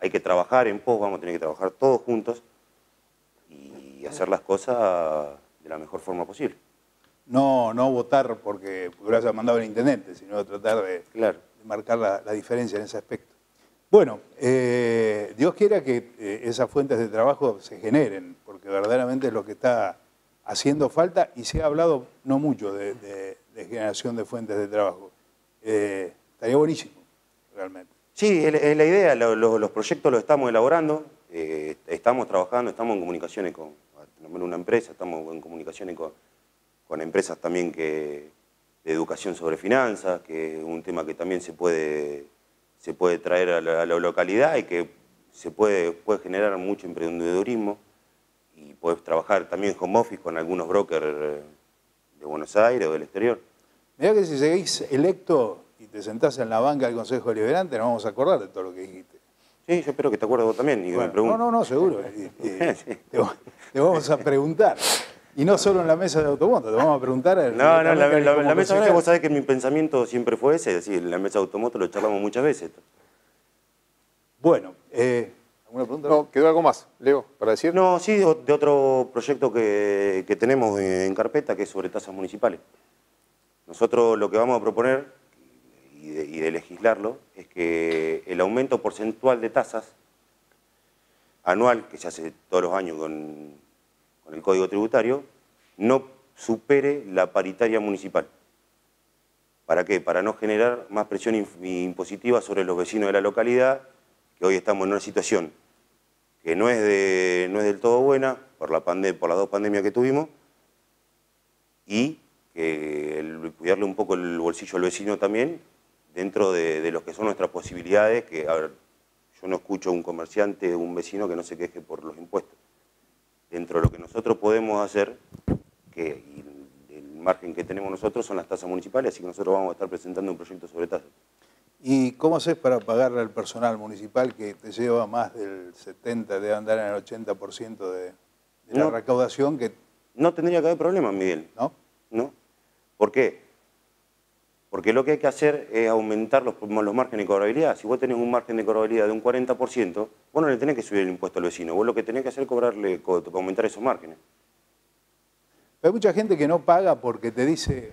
hay que trabajar en pos, vamos a tener que trabajar todos juntos y hacer las cosas de la mejor forma posible no, no votar porque haya mandado el intendente, sino tratar de, marcar la, diferencia en ese aspecto. Bueno, eh, Dios quiera que eh, esas fuentes de trabajo se generen, porque verdaderamente es lo que está haciendo falta y se ha hablado no mucho de, generación de fuentes de trabajo. Eh, estaría buenísimo, realmente. Sí, es la idea, los proyectos los estamos elaborando, estamos trabajando, estamos en comunicaciones con una empresa, estamos en comunicaciones con con empresas también que, de educación sobre finanzas, que es un tema que también se puede, se puede traer a la, localidad y que se puede, puede generar mucho emprendedurismo y puedes trabajar también home office con algunos brokers de Buenos Aires o del exterior. Mirá que si seguís electo y te sentás en la banca del Consejo Deliberante, nos vamos a acordar de todo lo que dijiste. Sí, yo espero que te acuerdes vos también. no, no, no, seguro. te vamos a preguntar. Y no solo en la mesa de automoto, te vamos a preguntar. no, no, la, la, mesa de vos sabés que mi pensamiento siempre fue ese, es decir, en la mesa de automoto lo charlamos muchas veces. Bueno, eh, ¿alguna pregunta? No, quedó algo más, Leo, para decir. No, sí, de otro proyecto que, tenemos en carpeta, que es sobre tasas municipales. Nosotros lo que vamos a proponer, y de, legislarlo, es que el aumento porcentual de tasas anual, que se hace todos los años con con el Código Tributario, no supere la paritaria municipal. ¿Para qué? Para no generar más presión impositiva sobre los vecinos de la localidad, que hoy estamos en una situación que no es, de, no es del todo buena por, la por las dos pandemias que tuvimos, y que cuidarle un poco el bolsillo al vecino también, dentro de, de lo que son nuestras posibilidades, que yo no escucho a un comerciante, un vecino que no se queje por los impuestos dentro de lo que nosotros podemos hacer, que el margen que tenemos nosotros son las tasas municipales, así que nosotros vamos a estar presentando un proyecto sobre tasas. ¿Y cómo haces para pagarle al personal municipal que te lleva más del 70, debe andar en el 80% de, de la recaudación? que No tendría que haber problema, Miguel. ¿No? No. ¿Por qué? Porque lo que hay que hacer es aumentar los, los márgenes de cobrabilidad. Si vos tenés un margen de cobrabilidad de un 40%, vos no le tenés que subir el impuesto al vecino. Vos lo que tenés que hacer es cobrarle, co- aumentar esos márgenes. Hay mucha gente que no paga porque te dice,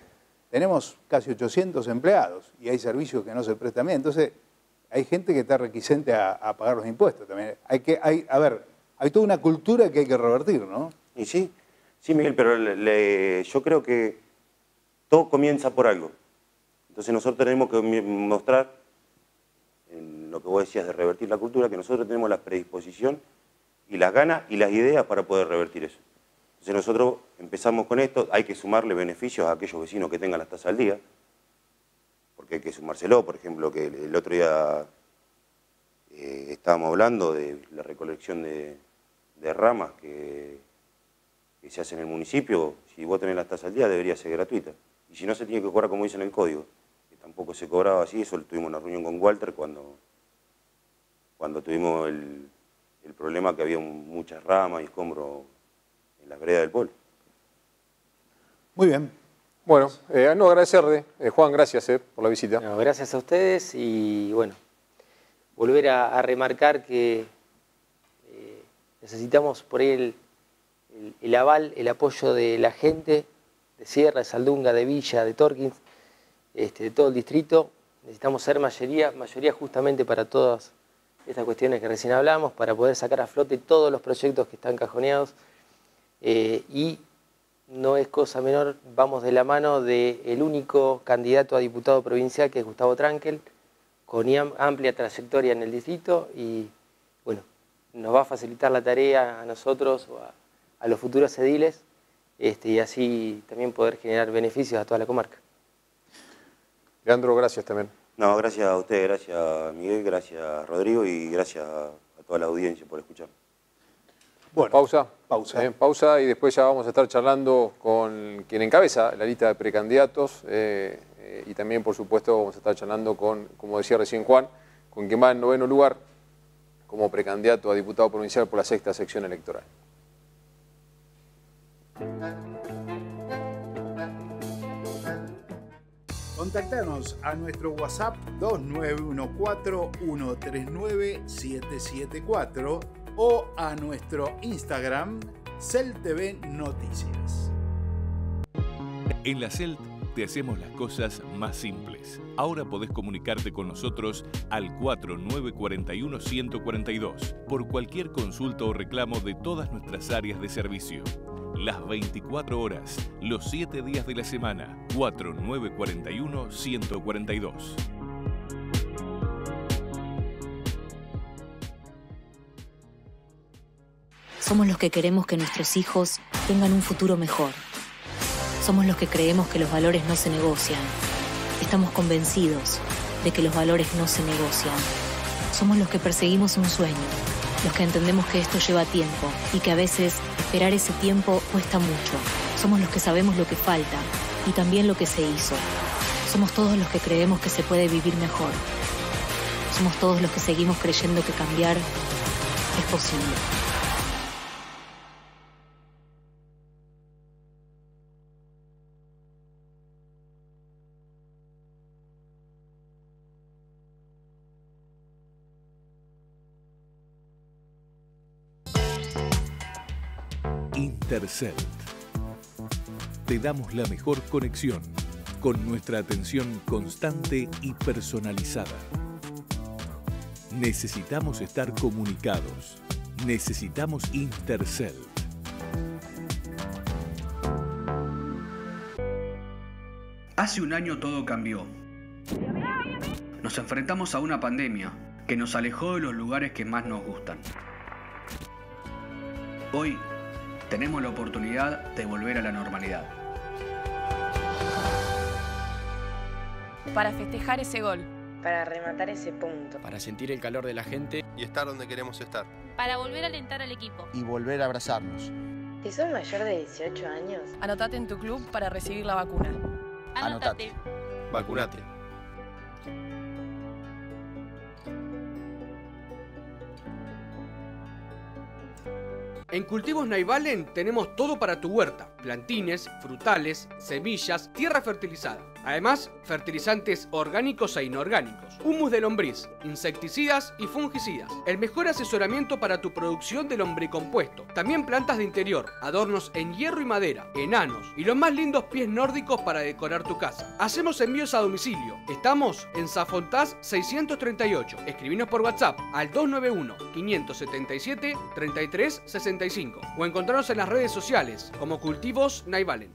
tenemos casi 800 empleados y hay servicios que no se prestan bien. Entonces, hay gente que está requisente a, pagar los impuestos también. Hay que, hay, a ver, hay toda una cultura que hay que revertir, ¿no? Y sí, sí, Miguel, pero yo creo que todo comienza por algo. Entonces nosotros tenemos que mostrar, en lo que vos decías de revertir la cultura, que nosotros tenemos la predisposición y las ganas y las ideas para poder revertir eso. Entonces nosotros empezamos con esto, hay que sumarle beneficios a aquellos vecinos que tengan las tasas al día, porque hay que sumárselo, por ejemplo, que el, otro día eh, estábamos hablando de la recolección de, ramas que, se hace en el municipio, si vos tenés las tasas al día debería ser gratuita. Y si no se tiene que cobrar como dice en el código, que tampoco se cobraba así, eso tuvimos una reunión con Walter cuando, cuando tuvimos el, el problema que había muchas ramas y escombros en las veredas del pueblo. Muy bien. Bueno, eh, no, agradecerle. Eh, Juan, gracias eh, por la visita. No, gracias a ustedes y bueno, volver a, a remarcar que eh, necesitamos por ahí el, el- el aval, el apoyo de la gente de Sierra, de Saldunga, de Villa, de Torkins, este, de todo el distrito. Necesitamos ser mayoría, mayoría justamente para todas estas cuestiones que recién hablamos, para poder sacar a flote todos los proyectos que están cajoneados. Eh, y no es cosa menor, vamos de la mano del único candidato a diputado provincial, que es Gustavo Tranquel, con amplia trayectoria en el distrito y, bueno, nos va a facilitar la tarea a nosotros o a, a los futuros ediles este, y así también poder generar beneficios a toda la comarca. Leandro, gracias también. No, gracias a usted, gracias Miguel, gracias Rodrigo y gracias a toda la audiencia por escuchar. Bueno, pausa. Pausa. Eh, pausa y después ya vamos a estar charlando con quien encabeza la lista de precandidatos eh, eh, y también, por supuesto, vamos a estar charlando con, como decía recién Juan, con quien va en noveno lugar como precandidato a diputado provincial por la sexta sección electoral. Contactanos a nuestro WhatsApp 2914-139-774 o a nuestro Instagram CelTV Noticias. En la CELT te hacemos las cosas más simples. Ahora podés comunicarte con nosotros al 4941-142 por cualquier consulta o reclamo de todas nuestras áreas de servicio. Las 24 horas, los 7 días de la semana. 4941-142. Somos los que queremos que nuestros hijos tengan un futuro mejor. Somos los que creemos que los valores no se negocian. Estamos convencidos de que los valores no se negocian. Somos los que perseguimos un sueño, los que entendemos que esto lleva tiempo y que a veces esperar ese tiempo cuesta mucho. Somos los que sabemos lo que falta y también lo que se hizo. Somos todos los que creemos que se puede vivir mejor. Somos todos los que seguimos creyendo que cambiar es posible. Intercelt. Te damos la mejor conexión con nuestra atención constante y personalizada. Necesitamos estar comunicados. Necesitamos Intercelt. Hace un año todo cambió. Nos enfrentamos a una pandemia que nos alejó de los lugares que más nos gustan. Hoy tenemos la oportunidad de volver a la normalidad. Para festejar ese gol. Para rematar ese punto. Para sentir el calor de la gente y estar donde queremos estar. Para volver a alentar al equipo. Y volver a abrazarnos. Si sos mayor de 18 años, Anotate en tu club para recibir la vacuna. Anotate. Vacunate. En Cultivos Naivalen tenemos todo para tu huerta, plantines, frutales, semillas, tierra fertilizada. Además, fertilizantes orgánicos e inorgánicos, humus de lombriz, insecticidas y fungicidas. El mejor asesoramiento para tu producción de lombricompuesto. También plantas de interior, adornos en hierro y madera, enanos y los más lindos pies nórdicos para decorar tu casa. Hacemos envíos a domicilio. Estamos en Zafontás 638. Escribinos por WhatsApp al 291 577 3365 o encontrarnos en las redes sociales como Cultivos Naivalen.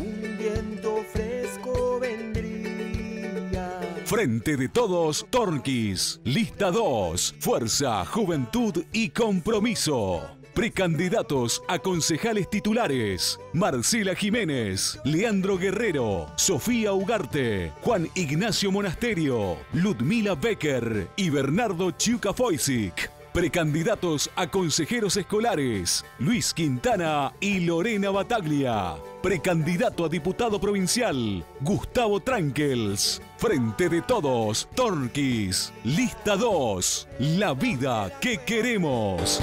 Un viento fresco vendría. Frente de todos, Torquis. Lista 2. Fuerza, juventud y compromiso. Precandidatos a concejales titulares. Marcela Jiménez, Leandro Guerrero, Sofía Ugarte, Juan Ignacio Monasterio, Ludmila Becker y Bernardo Chiuca Foisic. Precandidatos a consejeros escolares, Luis Quintana y Lorena Bataglia. Precandidato a diputado provincial, Gustavo Trankels. Frente de todos, Torquis. Lista 2. La vida que queremos.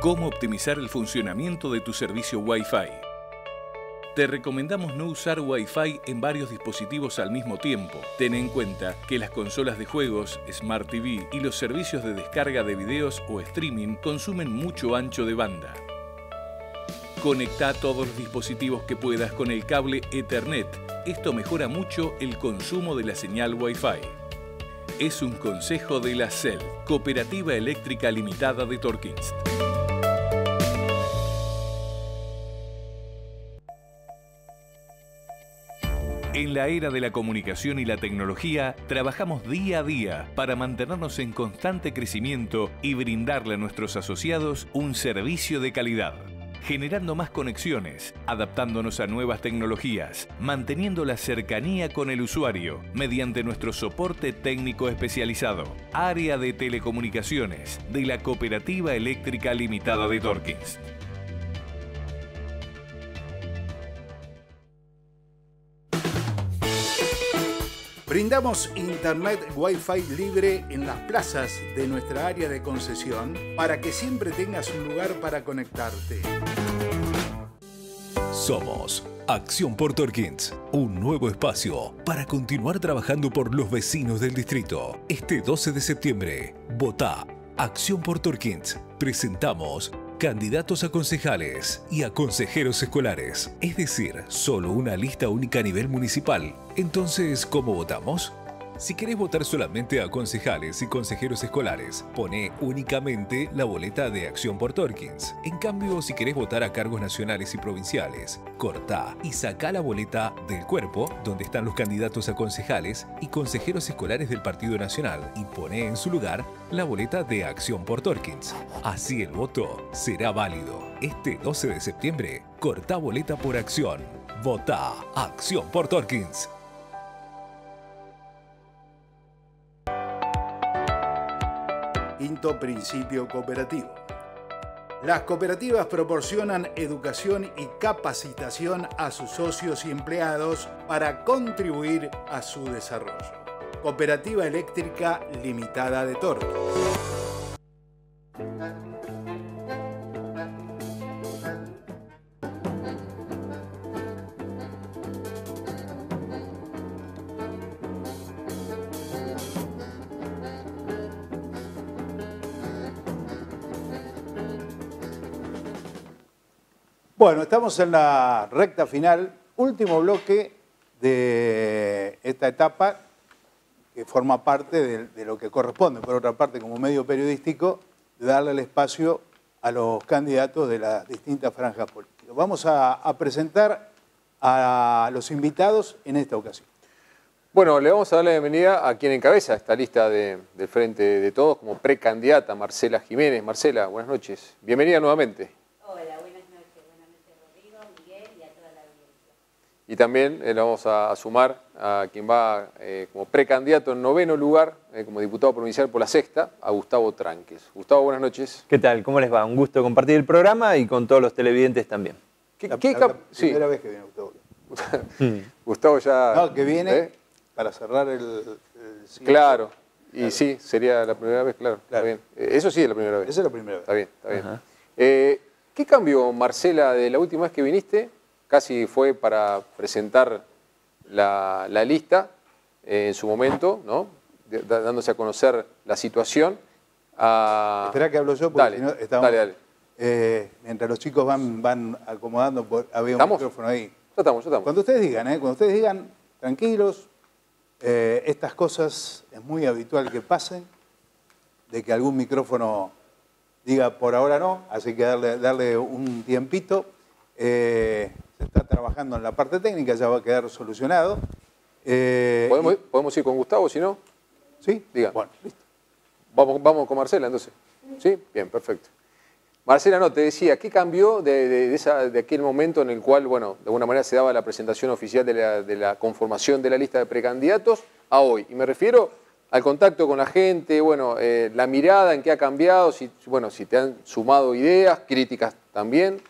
¿Cómo optimizar el funcionamiento de tu servicio Wi-Fi? Te recomendamos no usar Wi-Fi en varios dispositivos al mismo tiempo. Ten en cuenta que las consolas de juegos, Smart TV y los servicios de descarga de videos o streaming consumen mucho ancho de banda. Conecta todos los dispositivos que puedas con el cable Ethernet. Esto mejora mucho el consumo de la señal Wi-Fi. Es un consejo de la CEL, Cooperativa Eléctrica Limitada de Torkins. En la era de la comunicación y la tecnología, trabajamos día a día para mantenernos en constante crecimiento y brindarle a nuestros asociados un servicio de calidad. Generando más conexiones, adaptándonos a nuevas tecnologías, manteniendo la cercanía con el usuario mediante nuestro soporte técnico especializado. Área de telecomunicaciones de la Cooperativa Eléctrica Limitada de Torkins. Brindamos internet Wi-Fi libre en las plazas de nuestra área de concesión para que siempre tengas un lugar para conectarte. Somos Acción por Torkins, un nuevo espacio para continuar trabajando por los vecinos del distrito. Este 12 de septiembre, vota Acción por Torkins. Presentamos candidatos a concejales y a consejeros escolares, es decir, solo una lista única a nivel municipal. Entonces, ¿cómo votamos? Si querés votar solamente a concejales y consejeros escolares, pone únicamente la boleta de Acción por Torkins. En cambio, si querés votar a cargos nacionales y provinciales, corta y saca la boleta del cuerpo, donde están los candidatos a concejales y consejeros escolares del Partido Nacional, y pone en su lugar la boleta de Acción por Torkins. Así el voto será válido. Este 12 de septiembre, corta boleta por acción. Vota Acción por Torkins. Quinto principio cooperativo. Las cooperativas proporcionan educación y capacitación a sus socios y empleados para contribuir a su desarrollo. Cooperativa Eléctrica Limitada de Torque. Bueno, estamos en la recta final, último bloque de esta etapa que forma parte de, lo que corresponde, por otra parte, como medio periodístico, darle el espacio a los candidatos de las distintas franjas políticas. Vamos a, presentar a los invitados en esta ocasión. Bueno, le vamos a dar la bienvenida a quien encabeza esta lista de, del Frente de Todos como precandidata, Marcela Jiménez. Marcela, buenas noches. Bienvenida nuevamente. Y también eh, le vamos a, a, sumar a quien va eh, como precandidato en noveno lugar, eh, como diputado provincial por la sexta, a Gustavo Tranques. Gustavo, buenas noches. ¿Qué tal? ¿Cómo les va? Un gusto compartir el programa y con todos los televidentes también. ¿Qué, la, qué la, la primera sí. vez que viene Gustavo. Gustavo ya... No, que viene para cerrar el... el claro, y claro. sí, sería la primera vez, claro. claro. Está bien. Eso sí es la primera vez. Esa es la primera vez. Está bien, está bien. Eh, ¿Qué cambió, Marcela, de la última vez que viniste? Casi fue para presentar la, la lista eh, en su momento, ¿no? De- dándose a conocer la situación. a- Espera que hablo yo porque Dale, si no estamos- dale, dale. Eh, mientras los chicos van, van acomodando, por- había un ¿Estamos? micrófono ahí. Ya estamos, ya estamos. Cuando ustedes digan, ¿eh? cuando ustedes digan, tranquilos, eh, estas cosas es muy habitual que pasen, de que algún micrófono diga por ahora no, así que darle, darle un tiempito. Eh, trabajando en la parte técnica, ya va a quedar solucionado. Eh, ¿Podemos, podemos ir con Gustavo, si no? Sí, diga. Bueno, listo. Vamos, vamos con Marcela, entonces. ¿Sí? Bien, perfecto. Marcela, no, te decía, ¿qué cambió de, de- de esa- de aquel momento en el cual, bueno, de alguna manera se daba la presentación oficial de la, de la conformación de la lista de precandidatos a hoy? Y me refiero al contacto con la gente, bueno, eh, la mirada en qué ha cambiado, si, bueno, si te han sumado ideas, críticas también.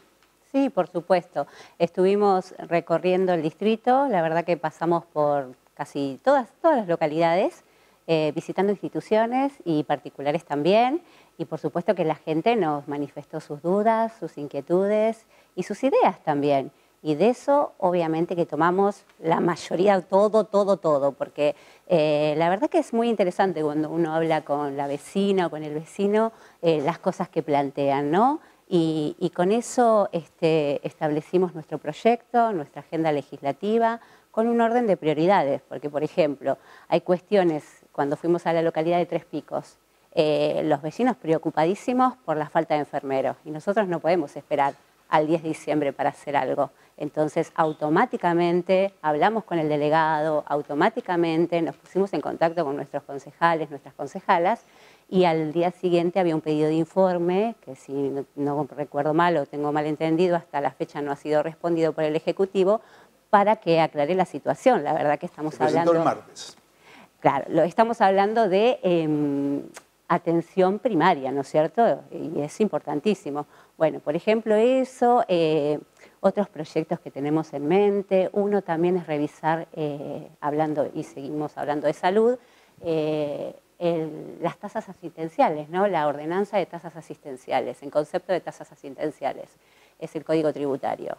Sí, por supuesto. Estuvimos recorriendo el distrito, la verdad que pasamos por casi todas, todas las localidades, eh, visitando instituciones y particulares también, y por supuesto que la gente nos manifestó sus dudas, sus inquietudes y sus ideas también. Y de eso, obviamente, que tomamos la mayoría, todo, todo, todo, porque eh, la verdad que es muy interesante cuando uno habla con la vecina o con el vecino, eh, las cosas que plantean, ¿no? Y, con eso este, establecimos nuestro proyecto, nuestra agenda legislativa, con un orden de prioridades, porque, por ejemplo, hay cuestiones, cuando fuimos a la localidad de Tres Picos, eh, los vecinos preocupadísimos por la falta de enfermeros, y nosotros no podemos esperar al 10 de diciembre para hacer algo. Entonces, automáticamente hablamos con el delegado, automáticamente nos pusimos en contacto con nuestros concejales, nuestras concejalas, y al día siguiente había un pedido de informe, que si no, no recuerdo mal o tengo mal entendido, hasta la fecha no ha sido respondido por el Ejecutivo, para que aclare la situación. La verdad que estamos Se hablando... el martes. Claro, lo, estamos hablando de em, atención primaria, ¿no es cierto? Y es importantísimo. Bueno, por ejemplo, eso, eh, otros proyectos que tenemos en mente. Uno también es revisar, eh, hablando, y seguimos hablando de salud, eh, las tasas asistenciales, ¿no? La ordenanza de tasas asistenciales, en concepto de tasas asistenciales, es el código tributario.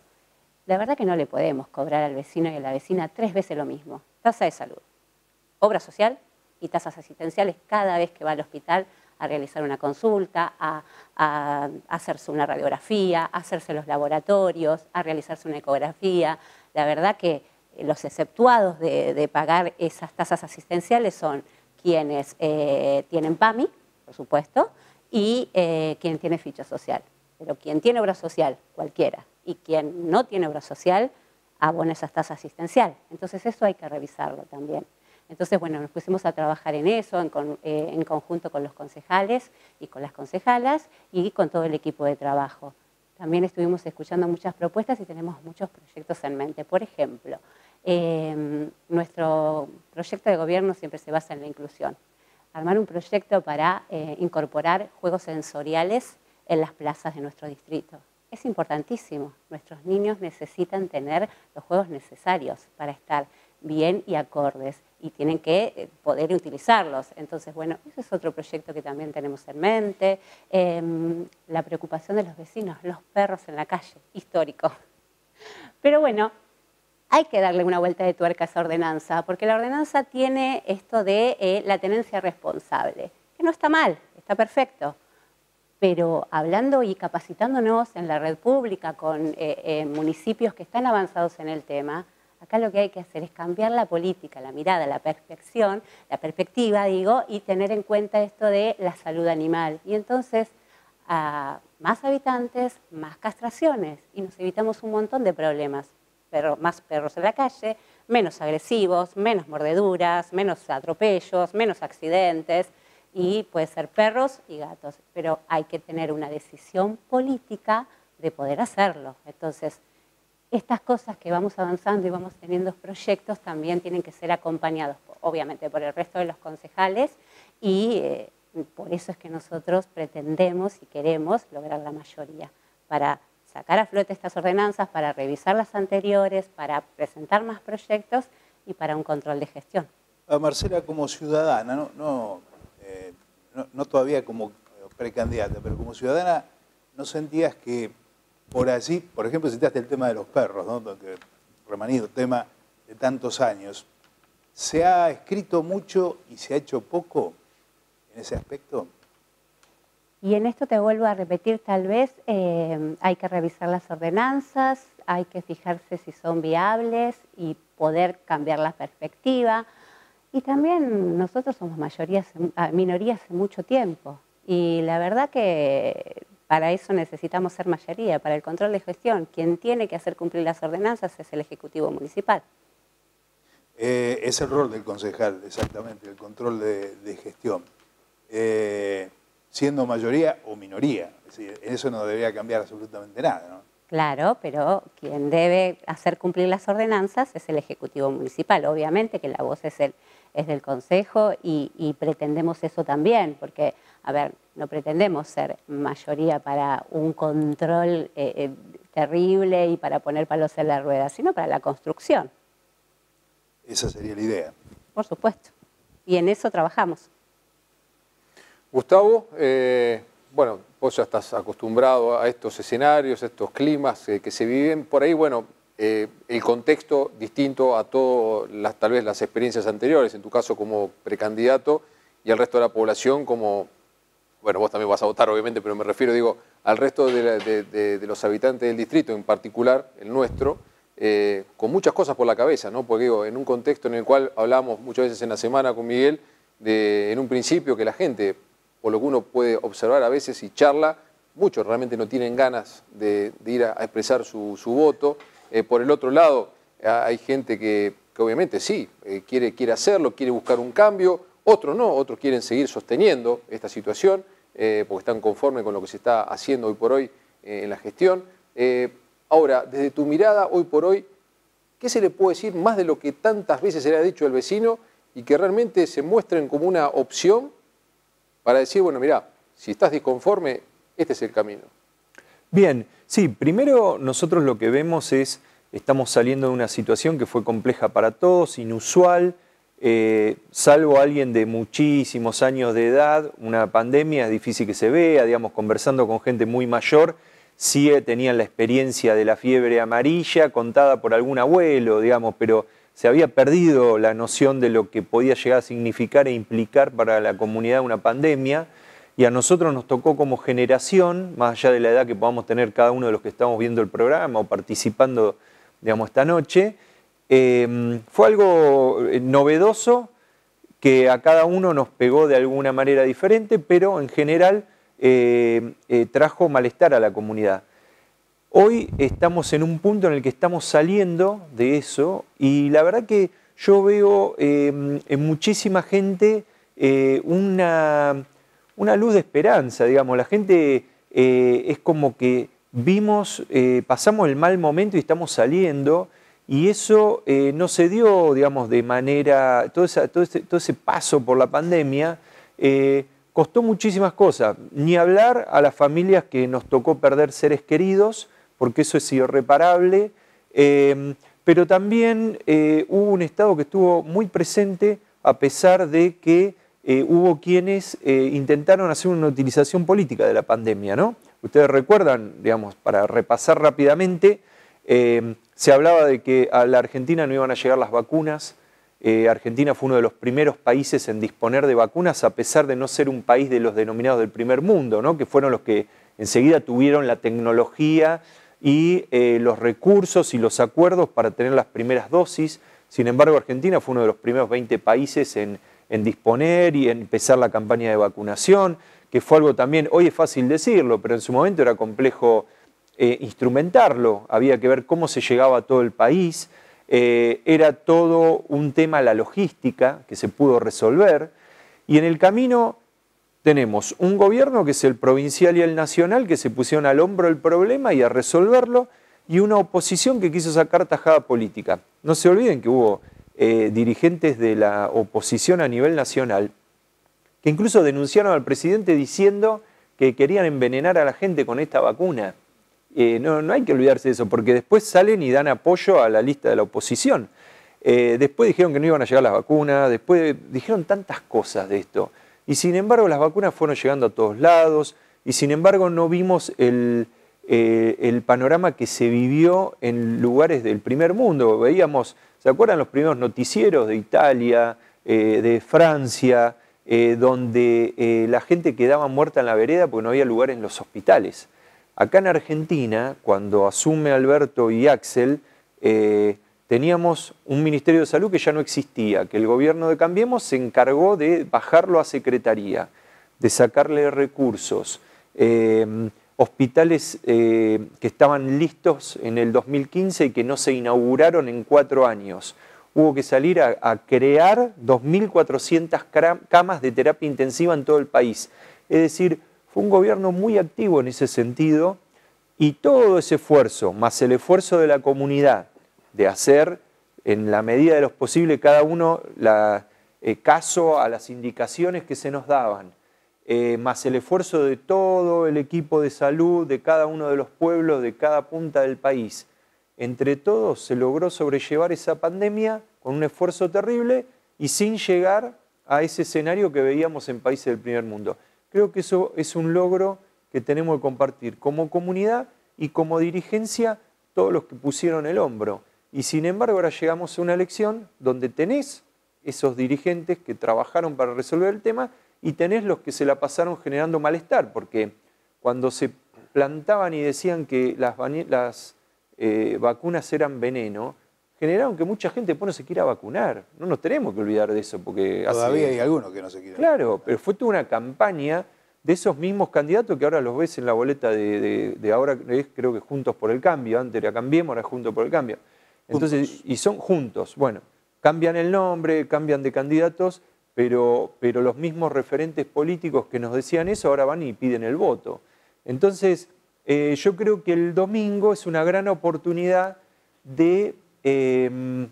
La verdad que no le podemos cobrar al vecino y a la vecina tres veces lo mismo. Tasa de salud, obra social y tasas asistenciales cada vez que va al hospital a realizar una consulta, a, hacerse una radiografía, a hacerse los laboratorios, a realizarse una ecografía. La verdad que los exceptuados de pagar esas tasas asistenciales son quienes eh, tienen PAMI, por supuesto, y eh, quien tiene ficha social. Pero quien tiene obra social, cualquiera, y quien no tiene obra social, abona esas tasas asistenciales. Entonces eso hay que revisarlo también. Entonces, bueno, nos pusimos a trabajar en eso, en, eh, en conjunto con los concejales y con las concejalas y con todo el equipo de trabajo. También estuvimos escuchando muchas propuestas y tenemos muchos proyectos en mente. Por ejemplo, eh, nuestro proyecto de gobierno siempre se basa en la inclusión. Armar un proyecto para eh, incorporar juegos sensoriales en las plazas de nuestro distrito. Es importantísimo. Nuestros niños necesitan tener los juegos necesarios para estar bien y acordes y tienen que eh, poder utilizarlos. Entonces, bueno, ese es otro proyecto que también tenemos en mente. Em, la preocupación de los vecinos, los perros en la calle, histórico. Pero bueno, hay que darle una vuelta de tuerca a esa ordenanza, porque la ordenanza tiene esto de eh, la tenencia responsable, que no está mal, está perfecto. Pero hablando y capacitándonos en la red pública con eh, eh, municipios que están avanzados en el tema, acá lo que hay que hacer es cambiar la política, la mirada, la perspección, la perspectiva, digo, y tener en cuenta esto de la salud animal. Y entonces, a más habitantes, más castraciones, y nos evitamos un montón de problemas perro- más perros en la calle, menos agresivos, menos mordeduras, menos atropellos, menos accidentes, y puede ser perros y gatos, pero hay que tener una decisión política de poder hacerlo. Entonces, estas cosas que vamos avanzando y vamos teniendo proyectos también tienen que ser acompañados, obviamente, por el resto de los concejales y eh, por eso es que nosotros pretendemos y queremos lograr la mayoría para sacar a flote estas ordenanzas, para revisar las anteriores, para presentar más proyectos y para un control de gestión. Marcela, como ciudadana, no, no, eh, no- no todavía como precandidata, pero como ciudadana, ¿no sentías que por allí, por ejemplo, citaste el tema de los perros, ¿no? Que, remanido, tema de tantos años. ¿Se ha escrito mucho y se ha hecho poco en ese aspecto? Y en esto te vuelvo a repetir, tal vez eh, hay que revisar las ordenanzas, hay que fijarse si son viables y poder cambiar la perspectiva. Y también nosotros somos mayorías, minorías hace mucho tiempo. Y la verdad que para eso necesitamos ser mayoría, para el control de gestión. Quien tiene que hacer cumplir las ordenanzas es el Ejecutivo Municipal. Eh, es el rol del concejal, exactamente, el control de, gestión. Eh, siendo mayoría o minoría. Es decir, eso no debería cambiar absolutamente nada. ¿no? Claro, pero quien debe hacer cumplir las ordenanzas es el Ejecutivo Municipal. Obviamente que la voz es, el, es del Consejo y, pretendemos eso también, porque, a ver, no pretendemos ser mayoría para un control eh, eh, terrible y para poner palos en la rueda, sino para la construcción. Esa sería la idea. Por supuesto. Y en eso trabajamos. Gustavo, eh, bueno, vos ya estás acostumbrado a estos escenarios, a estos climas que se viven. Por ahí, bueno, eh, el contexto distinto a todas tal vez las experiencias anteriores, en tu caso como precandidato y al resto de la población como, bueno, vos también vas a votar obviamente, pero me refiero, digo, al resto de, los habitantes del distrito, en particular el nuestro, eh, con muchas cosas por la cabeza, ¿no? Porque digo, en un contexto en el cual hablamos muchas veces en la semana con Miguel, en un principio que la gente por lo que uno puede observar a veces y charla, muchos realmente no tienen ganas de, ir a, expresar su, voto. Eh, por el otro lado, hay gente que, obviamente sí, eh, quiere, quiere hacerlo, quiere buscar un cambio, otros no, otros quieren seguir sosteniendo esta situación eh, porque están conformes con lo que se está haciendo hoy por hoy en la gestión. ahora, desde tu mirada, hoy por hoy, ¿qué se le puede decir más de lo que tantas veces se le ha dicho al vecino y que realmente se muestren como una opción para decir, bueno, mira, si estás disconforme, este es el camino. Bien, sí, primero nosotros lo que vemos es, estamos saliendo de una situación que fue compleja para todos, inusual, eh, salvo alguien de muchísimos años de edad, una pandemia es difícil que se vea, digamos, conversando con gente muy mayor, sí tenían la experiencia de la fiebre amarilla contada por algún abuelo, digamos, pero se había perdido la noción de lo que podía llegar a significar e implicar para la comunidad una pandemia, y a nosotros nos tocó como generación, más allá de la edad que podamos tener cada uno de los que estamos viendo el programa o participando, digamos, esta noche, eh, fue algo eh, novedoso que a cada uno nos pegó de alguna manera diferente, pero en general eh, trajo malestar a la comunidad. Hoy estamos en un punto en el que estamos saliendo de eso y la verdad que yo veo em, en muchísima gente eh, una, luz de esperanza, digamos. La gente eh, es como que vimos, eh, pasamos el mal momento y estamos saliendo y eso no se dio, digamos, de manera, todo, todo, todo ese paso por la pandemia costó muchísimas cosas. Ni hablar a las familias que nos tocó perder seres queridos, porque eso es irreparable, eh, pero también eh, hubo un Estado que estuvo muy presente a pesar de que eh, hubo quienes intentaron hacer una utilización política de la pandemia. ¿no? Ustedes recuerdan, digamos, para repasar rápidamente, se hablaba de que a la Argentina no iban a llegar las vacunas, Argentina fue uno de los primeros países en disponer de vacunas, a pesar de no ser un país de los denominados del primer mundo, ¿no? que fueron los que enseguida tuvieron la tecnología y eh, los recursos y los acuerdos para tener las primeras dosis. Sin embargo, Argentina fue uno de los primeros 20 países en, disponer y en empezar la campaña de vacunación, que fue algo también, hoy es fácil decirlo, pero en su momento era complejo eh, instrumentarlo, había que ver cómo se llegaba a todo el país, eh, era todo un tema la logística que se pudo resolver, y en el camino tenemos un gobierno que es el provincial y el nacional que se pusieron al hombro el problema y a resolverlo, y una oposición que quiso sacar tajada política. No se olviden que hubo eh, dirigentes de la oposición a nivel nacional que incluso denunciaron al presidente diciendo que querían envenenar a la gente con esta vacuna. Eh, no, no, hay que olvidarse de eso, porque después salen y dan apoyo a la lista de la oposición. Eh, después dijeron que no iban a llegar las vacunas, después dijeron tantas cosas de esto. Y sin embargo las vacunas fueron llegando a todos lados y sin embargo no vimos el, eh, el panorama que se vivió en lugares del primer mundo. Veíamos, ¿se acuerdan los primeros noticieros de Italia, eh, de Francia, eh, donde la gente quedaba muerta en la vereda porque no había lugar en los hospitales? Acá en Argentina, cuando asume Alberto y Axel, teníamos un Ministerio de Salud que ya no existía, que el gobierno de Cambiemos se encargó de bajarlo a Secretaría, de sacarle recursos hospitales eh, que estaban listos en el 2015 y que no se inauguraron en cuatro años. Hubo que salir a, a crear 2.400 camas de terapia intensiva en todo el país. Es decir, fue un gobierno muy activo en ese sentido y todo ese esfuerzo, más el esfuerzo de la comunidad de hacer en la medida de lo posible cada uno la, eh, caso a las indicaciones que se nos daban, eh, más el esfuerzo de todo el equipo de salud, de cada uno de los pueblos, de cada punta del país. Entre todos se logró sobrellevar esa pandemia con un esfuerzo terrible y sin llegar a ese escenario que veíamos en países del primer mundo. Creo que eso es un logro que tenemos que compartir como comunidad y como dirigencia todos los que pusieron el hombro. Y sin embargo ahora llegamos a una elección donde tenés esos dirigentes que trabajaron para resolver el tema y tenés los que se la pasaron generando malestar, porque cuando se plantaban y decían que las, eh, vacunas eran veneno, generaron que mucha gente no se quiera vacunar. No nos tenemos que olvidar de eso. porque Todavía hay algunos que no se quieren. Claro, pero fue toda una campaña de esos mismos candidatos que ahora los ves en la boleta de, ahora, creo que Juntos por el Cambio, antes era Cambiemos, ahora Juntos por el Cambio. Entonces, y son juntos. Bueno, cambian el nombre, cambian de candidatos, pero, pero los mismos referentes políticos que nos decían eso ahora van y piden el voto. Entonces, eh, yo creo que el domingo es una gran oportunidad de em,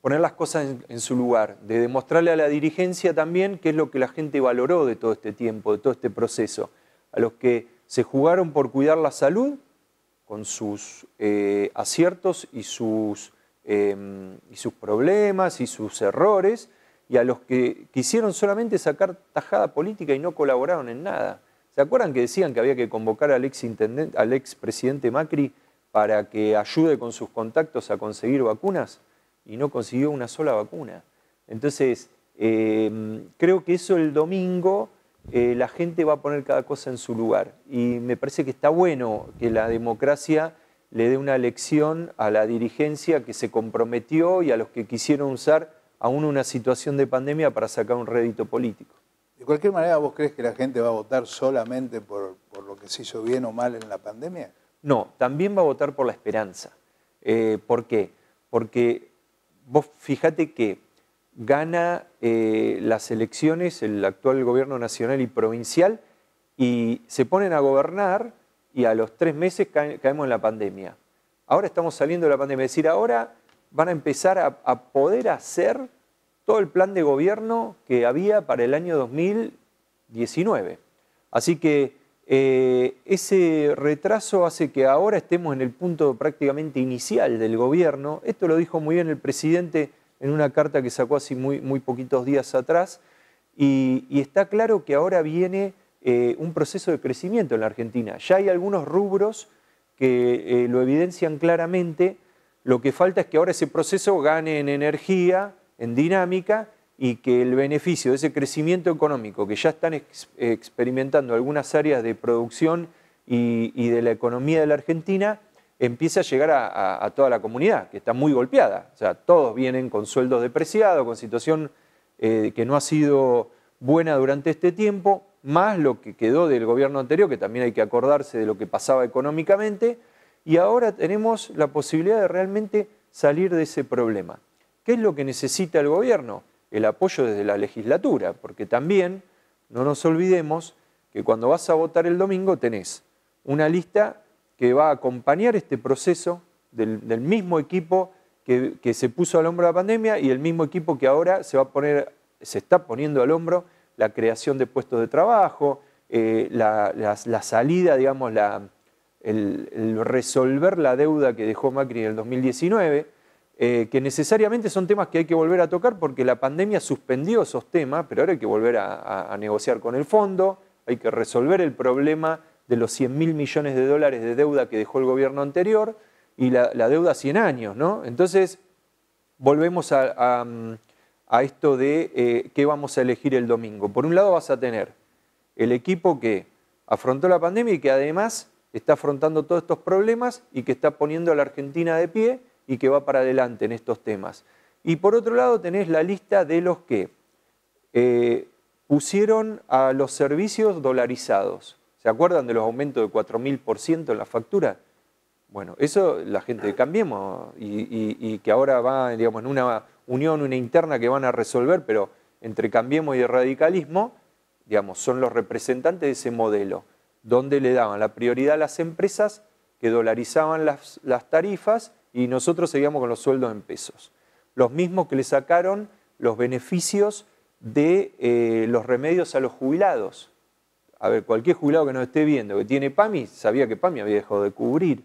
poner las cosas en, su lugar, de demostrarle a la dirigencia también qué es lo que la gente valoró de todo este tiempo, de todo este proceso. A los que se jugaron por cuidar la salud, con sus eh, aciertos y sus, em, y sus problemas y sus errores, y a los que quisieron solamente sacar tajada política y no colaboraron en nada. ¿Se acuerdan que decían que había que convocar al ex, al ex presidente Macri para que ayude con sus contactos a conseguir vacunas? Y no consiguió una sola vacuna. Entonces, eh, creo que eso el domingo eh, la gente va a poner cada cosa en su lugar. Y me parece que está bueno que la democracia le dé una lección a la dirigencia que se comprometió y a los que quisieron usar aún una situación de pandemia para sacar un rédito político. De cualquier manera, ¿vos crees que la gente va a votar solamente por, lo que se hizo bien o mal en la pandemia? No, también va a votar por la esperanza. Eh, ¿Por qué? Porque vos fíjate que gana eh, las elecciones el actual gobierno nacional y provincial y se ponen a gobernar y a los tres meses caemos en la pandemia. Ahora estamos saliendo de la pandemia, es decir, ahora van a empezar a, poder hacer todo el plan de gobierno que había para el año 2019. Así que eh, ese retraso hace que ahora estemos en el punto prácticamente inicial del gobierno. Esto lo dijo muy bien el presidente en una carta que sacó así muy, muy poquitos días atrás. Y, está claro que ahora viene eh, un proceso de crecimiento en la Argentina. Ya hay algunos rubros que eh, lo evidencian claramente lo que falta es que ahora ese proceso gane en energía, en dinámica, y que el beneficio de ese crecimiento económico que ya están experimentando algunas áreas de producción y, de la economía de la Argentina, empiece a llegar a, toda la comunidad, que está muy golpeada. O sea, todos vienen con sueldos depreciados, con situación eh, que no ha sido buena durante este tiempo, más lo que quedó del gobierno anterior, que también hay que acordarse de lo que pasaba económicamente, y ahora tenemos la posibilidad de realmente salir de ese problema. ¿Qué es lo que necesita el gobierno? El apoyo desde la legislatura, porque también no nos olvidemos que cuando vas a votar el domingo tenés una lista que va a acompañar este proceso del, mismo equipo que, se puso al hombro la pandemia y el mismo equipo que ahora se va a poner, se está poniendo al hombro la creación de puestos de trabajo, eh, la, salida, digamos, la, el, resolver la deuda que dejó Macri en el 2019, eh, que necesariamente son temas que hay que volver a tocar porque la pandemia suspendió esos temas, pero ahora hay que volver a, negociar con el fondo, hay que resolver el problema de los 100 mil millones de dólares de deuda que dejó el gobierno anterior y la, deuda a 100 años, ¿no? Entonces, volvemos a esto de eh, qué vamos a elegir el domingo. Por un lado vas a tener el equipo que afrontó la pandemia y que además está afrontando todos estos problemas y que está poniendo a la Argentina de pie y que va para adelante en estos temas. Y por otro lado tenés la lista de los que eh, pusieron a los servicios dolarizados. ¿Se acuerdan de los aumentos de 4.000% en la factura? Bueno, eso la gente Cambiemos y, que ahora va digamos, en una unión, una interna que van a resolver, pero entre Cambiemos y el radicalismo, digamos, son los representantes de ese modelo, donde le daban la prioridad a las empresas que dolarizaban las, las tarifas y nosotros seguíamos con los sueldos en pesos. Los mismos que le sacaron los beneficios de eh, los remedios a los jubilados. A ver, cualquier jubilado que nos esté viendo que tiene PAMI, sabía que PAMI había dejado de cubrir.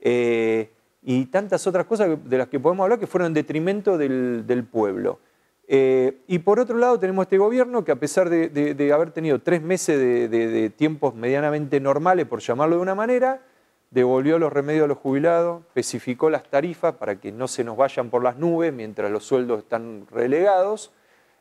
Eh, y tantas otras cosas de las que podemos hablar que fueron en detrimento del, pueblo. Eh, y por otro lado tenemos este gobierno que a pesar de, haber tenido tres meses de tiempos medianamente normales, por llamarlo de una manera, devolvió los remedios a los jubilados, especificó las tarifas para que no se nos vayan por las nubes mientras los sueldos están relegados.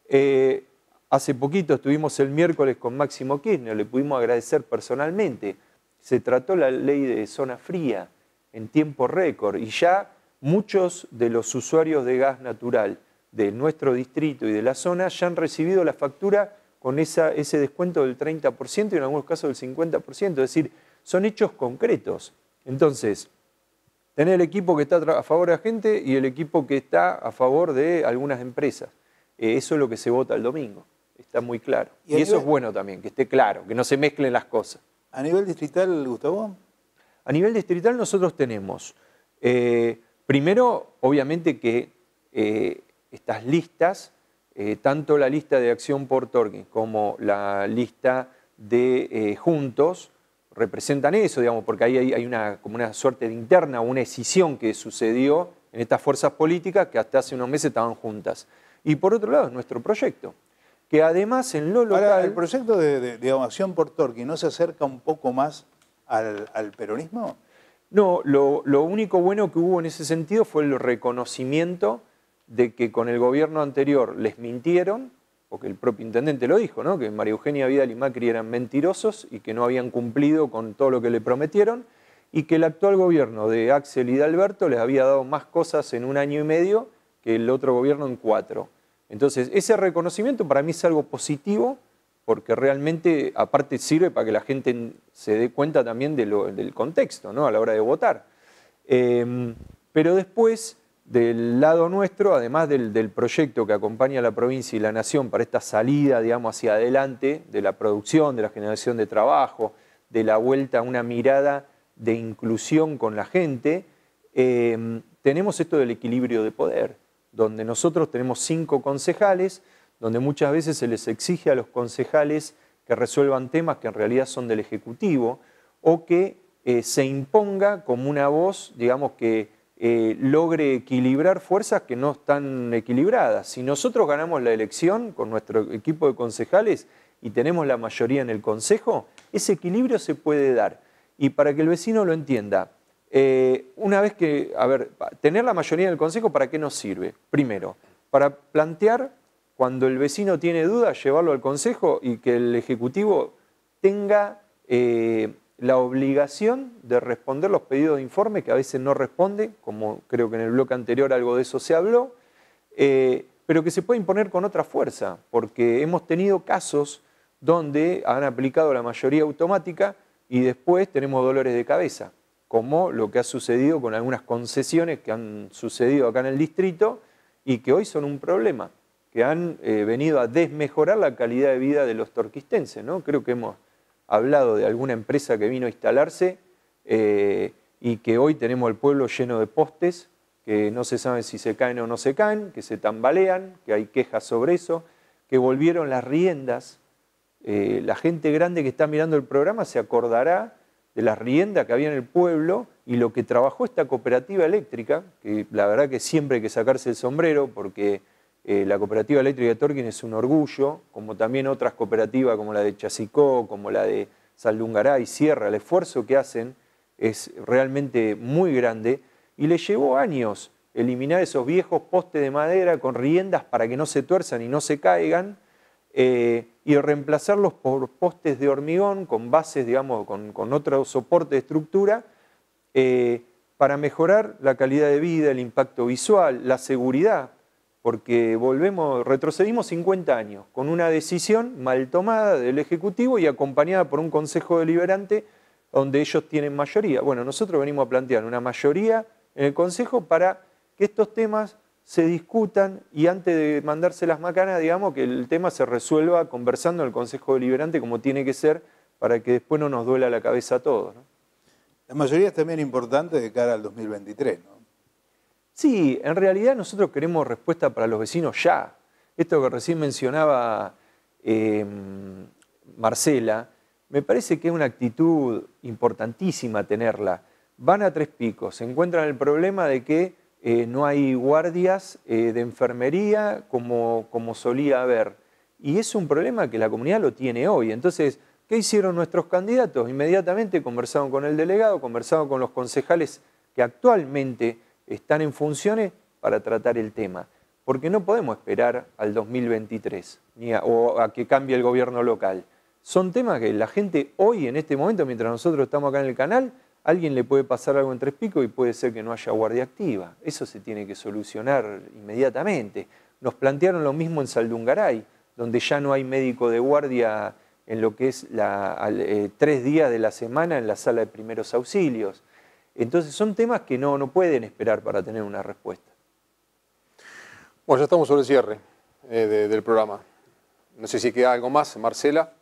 Eh, hace poquito estuvimos el miércoles con Máximo Kirchner, le pudimos agradecer personalmente. Se trató la ley de zona fría en tiempo récord y ya muchos de los usuarios de gas natural de nuestro distrito y de la zona ya han recibido la factura con ese descuento del 30% y en algunos casos del 50%. Es decir, son hechos concretos. Entonces, tener el equipo que está a favor de la gente y el equipo que está a favor de algunas empresas. Eh, eso es lo que se vota el domingo. Está muy claro. Y eso nivel- es bueno también, que esté claro, que no se mezclen las cosas. A nivel distrital, Gustavo, A nivel distrital nosotros tenemos, eh, primero, obviamente que eh, estas listas, eh, tanto la lista de Acción por Torquín como la lista de Juntos, representan eso, digamos, porque ahí hay, hay una, como una suerte de interna, una escisión que sucedió en estas fuerzas políticas que hasta hace unos meses estaban juntas. Y por otro lado, es nuestro proyecto, que además en lo local... Ahora, ¿el proyecto de, de, Acción por Torqui no se acerca un poco más al, al peronismo? No, lo, lo único bueno que hubo en ese sentido fue el reconocimiento de que con el gobierno anterior les mintieron, porque el propio intendente lo dijo, ¿no? que María Eugenia Vidal y Macri eran mentirosos y que no habían cumplido con todo lo que le prometieron, y que el actual gobierno de Axel y de Alberto les había dado más cosas en un año y medio que el otro gobierno en cuatro. Entonces, ese reconocimiento para mí es algo positivo, porque realmente aparte sirve para que la gente se dé cuenta también del contexto ¿no? a la hora de votar. Eh, pero después, del lado nuestro, además del, proyecto que acompaña a la provincia y la nación para esta salida, digamos, hacia adelante de la producción, de la generación de trabajo, de la vuelta a una mirada de inclusión con la gente, eh, tenemos esto del equilibrio de poder, donde nosotros tenemos cinco concejales, donde muchas veces se les exige a los concejales que resuelvan temas que en realidad son del Ejecutivo, o que eh, se imponga como una voz, digamos, que eh, logre equilibrar fuerzas que no están equilibradas. Si nosotros ganamos la elección con nuestro equipo de concejales y tenemos la mayoría en el Consejo, ese equilibrio se puede dar. Y para que el vecino lo entienda, eh, una vez que, a ver, tener la mayoría en el Consejo, ¿para qué nos sirve? Primero, para plantear cuando el vecino tiene dudas, llevarlo al Consejo y que el Ejecutivo tenga eh, la obligación de responder los pedidos de informe que a veces no responde, como creo que en el bloque anterior algo de eso se habló, eh, pero que se puede imponer con otra fuerza, porque hemos tenido casos donde han aplicado la mayoría automática y después tenemos dolores de cabeza, como lo que ha sucedido con algunas concesiones que han sucedido acá en el distrito y que hoy son un problema, que han eh, venido a desmejorar la calidad de vida de los torquistenses. ¿no? Creo que hemos hablado de alguna empresa que vino a instalarse eh, y que hoy tenemos el pueblo lleno de postes que no se sabe si se caen o no se caen, que se tambalean, que hay quejas sobre eso, que volvieron las riendas. Eh, la gente grande que está mirando el programa se acordará de las riendas que había en el pueblo y lo que trabajó esta cooperativa eléctrica, que la verdad que siempre hay que sacarse el sombrero porque eh, la cooperativa eléctrica de Torquín es un orgullo, como también otras cooperativas como la de Chasicó, como la de Saldungaray, Sierra, el esfuerzo que hacen es realmente muy grande y les llevó años eliminar esos viejos postes de madera con riendas para que no se tuerzan y no se caigan eh, y reemplazarlos por postes de hormigón con bases, digamos, con, con otro soporte de estructura eh, para mejorar la calidad de vida, el impacto visual, la seguridad, porque volvemos, retrocedimos 50 años con una decisión mal tomada del Ejecutivo y acompañada por un Consejo Deliberante donde ellos tienen mayoría. Bueno, nosotros venimos a plantear una mayoría en el Consejo para que estos temas se discutan y antes de mandarse las macanas, digamos, que el tema se resuelva conversando en el Consejo Deliberante como tiene que ser para que después no nos duela la cabeza a todos. ¿no? La mayoría es también importante de cara al 2023, ¿no? Sí, en realidad nosotros queremos respuesta para los vecinos ya. Esto que recién mencionaba eh, Marcela, me parece que es una actitud importantísima tenerla. Van a tres picos, se encuentran el problema de que eh, no hay guardias eh, de enfermería como, como solía haber. Y es un problema que la comunidad lo tiene hoy. Entonces, ¿qué hicieron nuestros candidatos? Inmediatamente conversaron con el delegado, conversaron con los concejales que actualmente están en funciones para tratar el tema. Porque no podemos esperar al 2023 ni a, o a que cambie el gobierno local. Son temas que la gente hoy, en este momento, mientras nosotros estamos acá en el canal, alguien le puede pasar algo en Tres Picos y puede ser que no haya guardia activa. Eso se tiene que solucionar inmediatamente. Nos plantearon lo mismo en Saldungaray, donde ya no hay médico de guardia en lo que es eh, tres días de la semana en la sala de primeros auxilios. Entonces son temas que no, no pueden esperar para tener una respuesta. Bueno, ya estamos sobre el cierre eh, de, del programa. No sé si queda algo más, Marcela.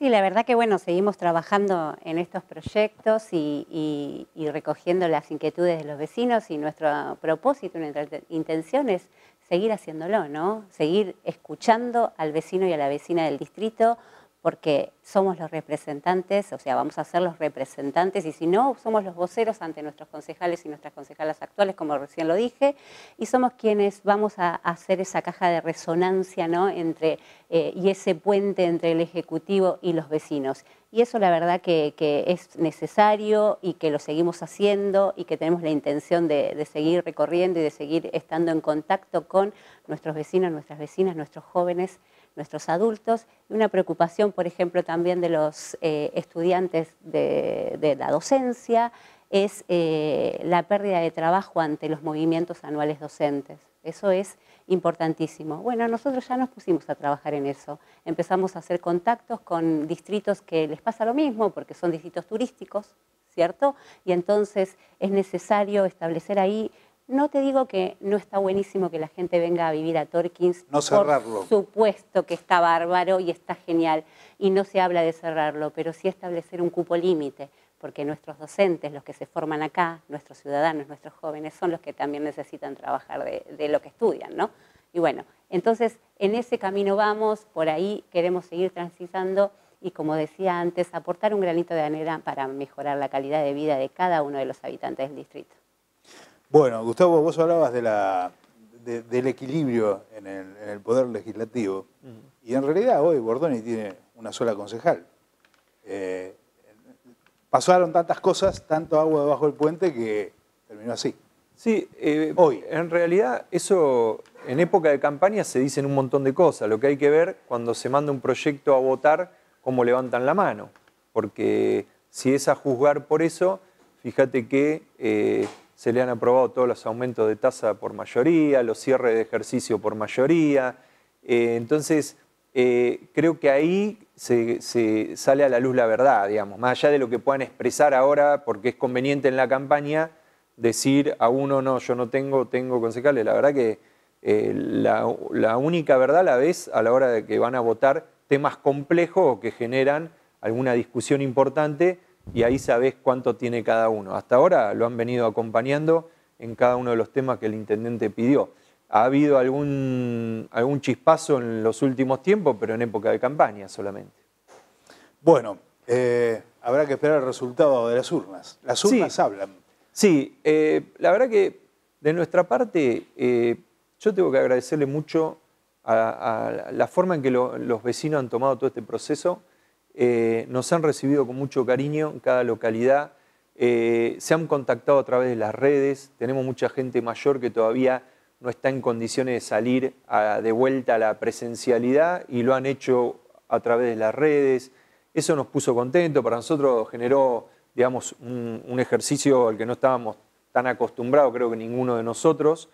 Sí, la verdad que bueno, seguimos trabajando en estos proyectos y, recogiendo las inquietudes de los vecinos y nuestro propósito, nuestra intención es seguir haciéndolo, ¿no? Seguir escuchando al vecino y a la vecina del distrito, porque somos los representantes, o sea, vamos a ser los representantes, y si no, somos los voceros ante nuestros concejales y nuestras concejalas actuales, como recién lo dije, y somos quienes vamos a hacer esa caja de resonancia, ¿no? Entre, eh, y ese puente entre el Ejecutivo y los vecinos. Y eso la verdad que, es necesario y que lo seguimos haciendo y que tenemos la intención de seguir recorriendo y de seguir estando en contacto con nuestros vecinos, nuestras vecinas, nuestros jóvenes, nuestros adultos, y una preocupación, por ejemplo, también de los eh, estudiantes de, la docencia, es eh, la pérdida de trabajo ante los movimientos anuales docentes. Eso es importantísimo. Bueno, nosotros ya nos pusimos a trabajar en eso. Empezamos a hacer contactos con distritos que les pasa lo mismo, porque son distritos turísticos, ¿cierto? Y entonces es necesario establecer ahí no te digo que no está buenísimo que la gente venga a vivir a Torkins. No cerrarlo. Por supuesto que está bárbaro y está genial. Y no se habla de cerrarlo, pero sí establecer un cupo límite, porque nuestros docentes, los que se forman acá, nuestros ciudadanos, nuestros jóvenes, son los que también necesitan trabajar de, de lo que estudian, ¿no? Y bueno, entonces en ese camino vamos, por ahí queremos seguir transitando y como decía antes, aportar un granito de arena para mejorar la calidad de vida de cada uno de los habitantes del distrito. Bueno, Gustavo, vos hablabas de la, de, del equilibrio en el, en el, poder legislativo y en realidad hoy Bordoni tiene una sola concejal. Eh, pasaron tantas cosas, tanto agua debajo del puente que terminó así. Sí, eh, hoy. En realidad eso en época de campaña se dicen un montón de cosas. Lo que hay que ver cuando se manda un proyecto a votar, cómo levantan la mano. Porque si es a juzgar por eso, fíjate que... Eh, se le han aprobado todos los aumentos de tasa por mayoría, los cierres de ejercicio por mayoría. Eh, entonces, eh, creo que ahí se, sale a la luz la verdad, digamos, más allá de lo que puedan expresar ahora, porque es conveniente en la campaña decir a uno, no, yo no tengo, tengo concejales. La verdad que eh, la, la única verdad la ves a la hora de que van a votar temas complejos o que generan alguna discusión importante y ahí sabés cuánto tiene cada uno. Hasta ahora lo han venido acompañando en cada uno de los temas que el intendente pidió. Ha habido algún, algún chispazo en los últimos tiempos, pero en época de campaña solamente. Bueno, eh, habrá que esperar el resultado de las urnas. Las urnas sí, hablan. Sí, eh, la verdad que de nuestra parte eh, yo tengo que agradecerle mucho a, a la forma en que lo, los vecinos han tomado todo este proceso eh, nos han recibido con mucho cariño en cada localidad, eh, se han contactado a través de las redes, tenemos mucha gente mayor que todavía no está en condiciones de salir de vuelta a la presencialidad y lo han hecho a través de las redes. Eso nos puso contento, para nosotros generó, digamos, un, un ejercicio al que no estábamos tan acostumbrados, creo que ninguno de nosotros.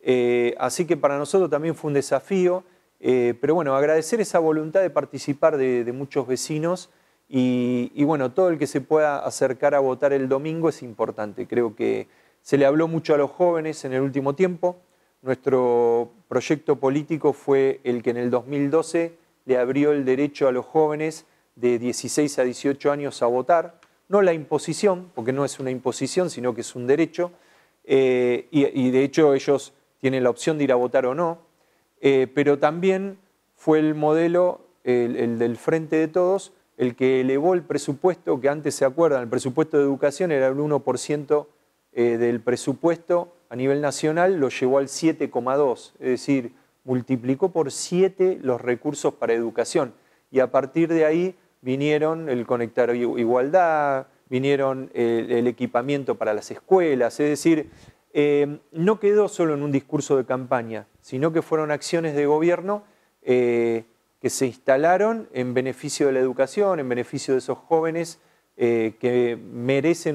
Eh, así que para nosotros también fue un desafío, eh, pero bueno, agradecer esa voluntad de participar de, muchos vecinos y, y bueno, todo el que se pueda acercar a votar el domingo es importante. Creo que se le habló mucho a los jóvenes en el último tiempo. Nuestro proyecto político fue el que en el 2012 le abrió el derecho a los jóvenes de 16 a 18 años a votar, no la imposición, porque no es una imposición, sino que es un derecho, eh, y, y de hecho ellos tienen la opción de ir a votar o no, eh, pero también fue el modelo, el, el del Frente de Todos, el que elevó el presupuesto, que antes se acuerdan, el presupuesto de educación era el 1% eh, del presupuesto a nivel nacional, lo llevó al 7,2, es decir, multiplicó por 7 los recursos para educación. Y a partir de ahí vinieron el conectar igualdad, vinieron el, el equipamiento para las escuelas, es decir, eh, no quedó solo en un discurso de campaña, sino que fueron acciones de gobierno eh, que se instalaron en beneficio de la educación, en beneficio de esos jóvenes eh, que merecen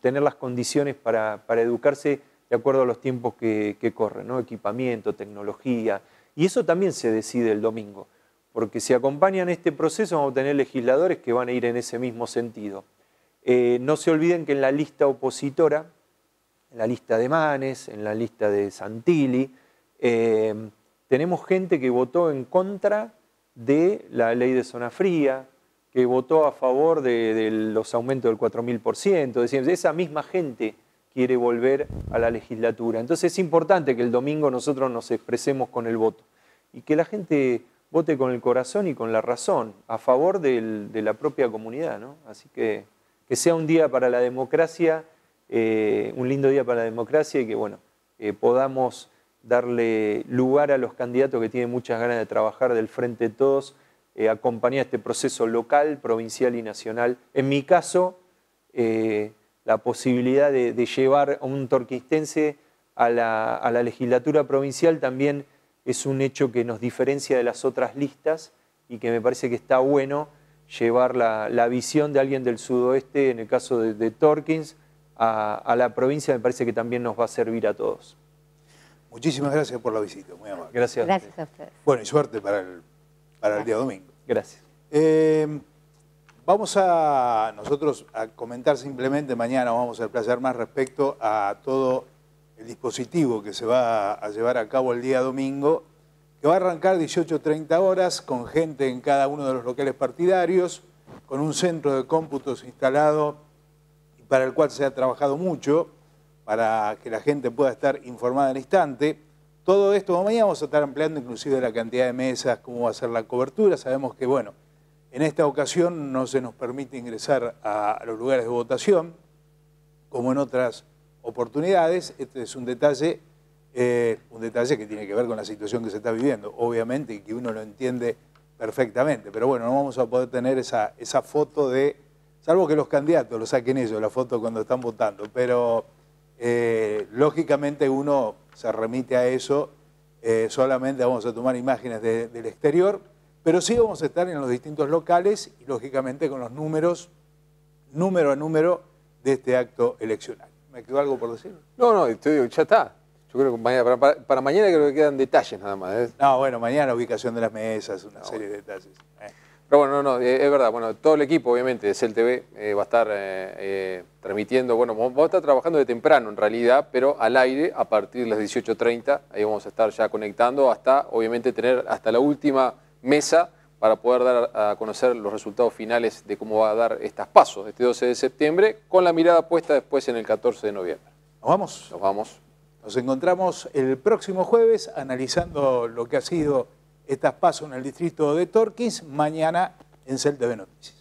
tener las condiciones para, educarse de acuerdo a los tiempos que, que corren, ¿no? equipamiento, tecnología. Y eso también se decide el domingo, porque si acompañan este proceso vamos a tener legisladores que van a ir en ese mismo sentido. Eh, no se olviden que en la lista opositora, en la lista de Manes, en la lista de Santilli, eh, tenemos gente que votó en contra de la ley de zona fría, que votó a favor de, los aumentos del 4.000%, es esa misma gente quiere volver a la legislatura. Entonces es importante que el domingo nosotros nos expresemos con el voto y que la gente vote con el corazón y con la razón, a favor de la propia comunidad. ¿no? Así que que sea un día para la democracia, eh, un lindo día para la democracia y que bueno, eh, podamos darle lugar a los candidatos que tienen muchas ganas de trabajar del frente de todos, eh, acompañar este proceso local, provincial y nacional. En mi caso, eh, la posibilidad de, llevar a un torquistense a la, legislatura provincial también es un hecho que nos diferencia de las otras listas y que me parece que está bueno llevar la, la visión de alguien del sudoeste, en el caso de, de Torkins, a, a la provincia, me parece que también nos va a servir a todos. Muchísimas gracias por la visita, muy amable. Gracias. Gracias a ustedes. Bueno, y suerte para el, para el día domingo. Gracias. Eh, vamos a nosotros a comentar simplemente, mañana vamos a explayar más respecto a todo el dispositivo que se va a llevar a cabo el día domingo, que va a arrancar 18.30 horas con gente en cada uno de los locales partidarios, con un centro de cómputos instalado y para el cual se ha trabajado mucho, para que la gente pueda estar informada al instante. Todo esto, mañana vamos a estar ampliando inclusive la cantidad de mesas, cómo va a ser la cobertura. Sabemos que, bueno, en esta ocasión no se nos permite ingresar a los lugares de votación, como en otras oportunidades. Este es un detalle, eh, un detalle que tiene que ver con la situación que se está viviendo, obviamente, y que uno lo entiende perfectamente. Pero bueno, no vamos a poder tener esa, esa foto de, salvo que los candidatos lo saquen ellos, la foto cuando están votando, pero eh, lógicamente uno se remite a eso, eh, solamente vamos a tomar imágenes de- del exterior, pero sí vamos a estar en los distintos locales y lógicamente con los números, número a número de este acto eleccionario. ¿Me quedó algo por decir? No, no, digo, ya está. Yo creo que mañana- para, para- para mañana creo que quedan detalles nada más. ¿eh? No, bueno, mañana ubicación de las mesas, una serie de detalles. Pero bueno, no, no, eh, es verdad. Bueno, todo el equipo, obviamente, de CELTV eh, va a estar eh, transmitiendo. Bueno, vamos a estar trabajando de temprano, en realidad, pero al aire a partir de las 18.30. Ahí vamos a estar ya conectando hasta, obviamente, tener hasta la última mesa para poder dar a conocer los resultados finales de cómo va a dar estas pasos este 12 de septiembre, con la mirada puesta después en el 14 de noviembre. ¿Nos vamos? Nos vamos. Nos encontramos el próximo jueves analizando lo que ha sido estas pasos en el distrito de Torquís, mañana en CELTV Noticias.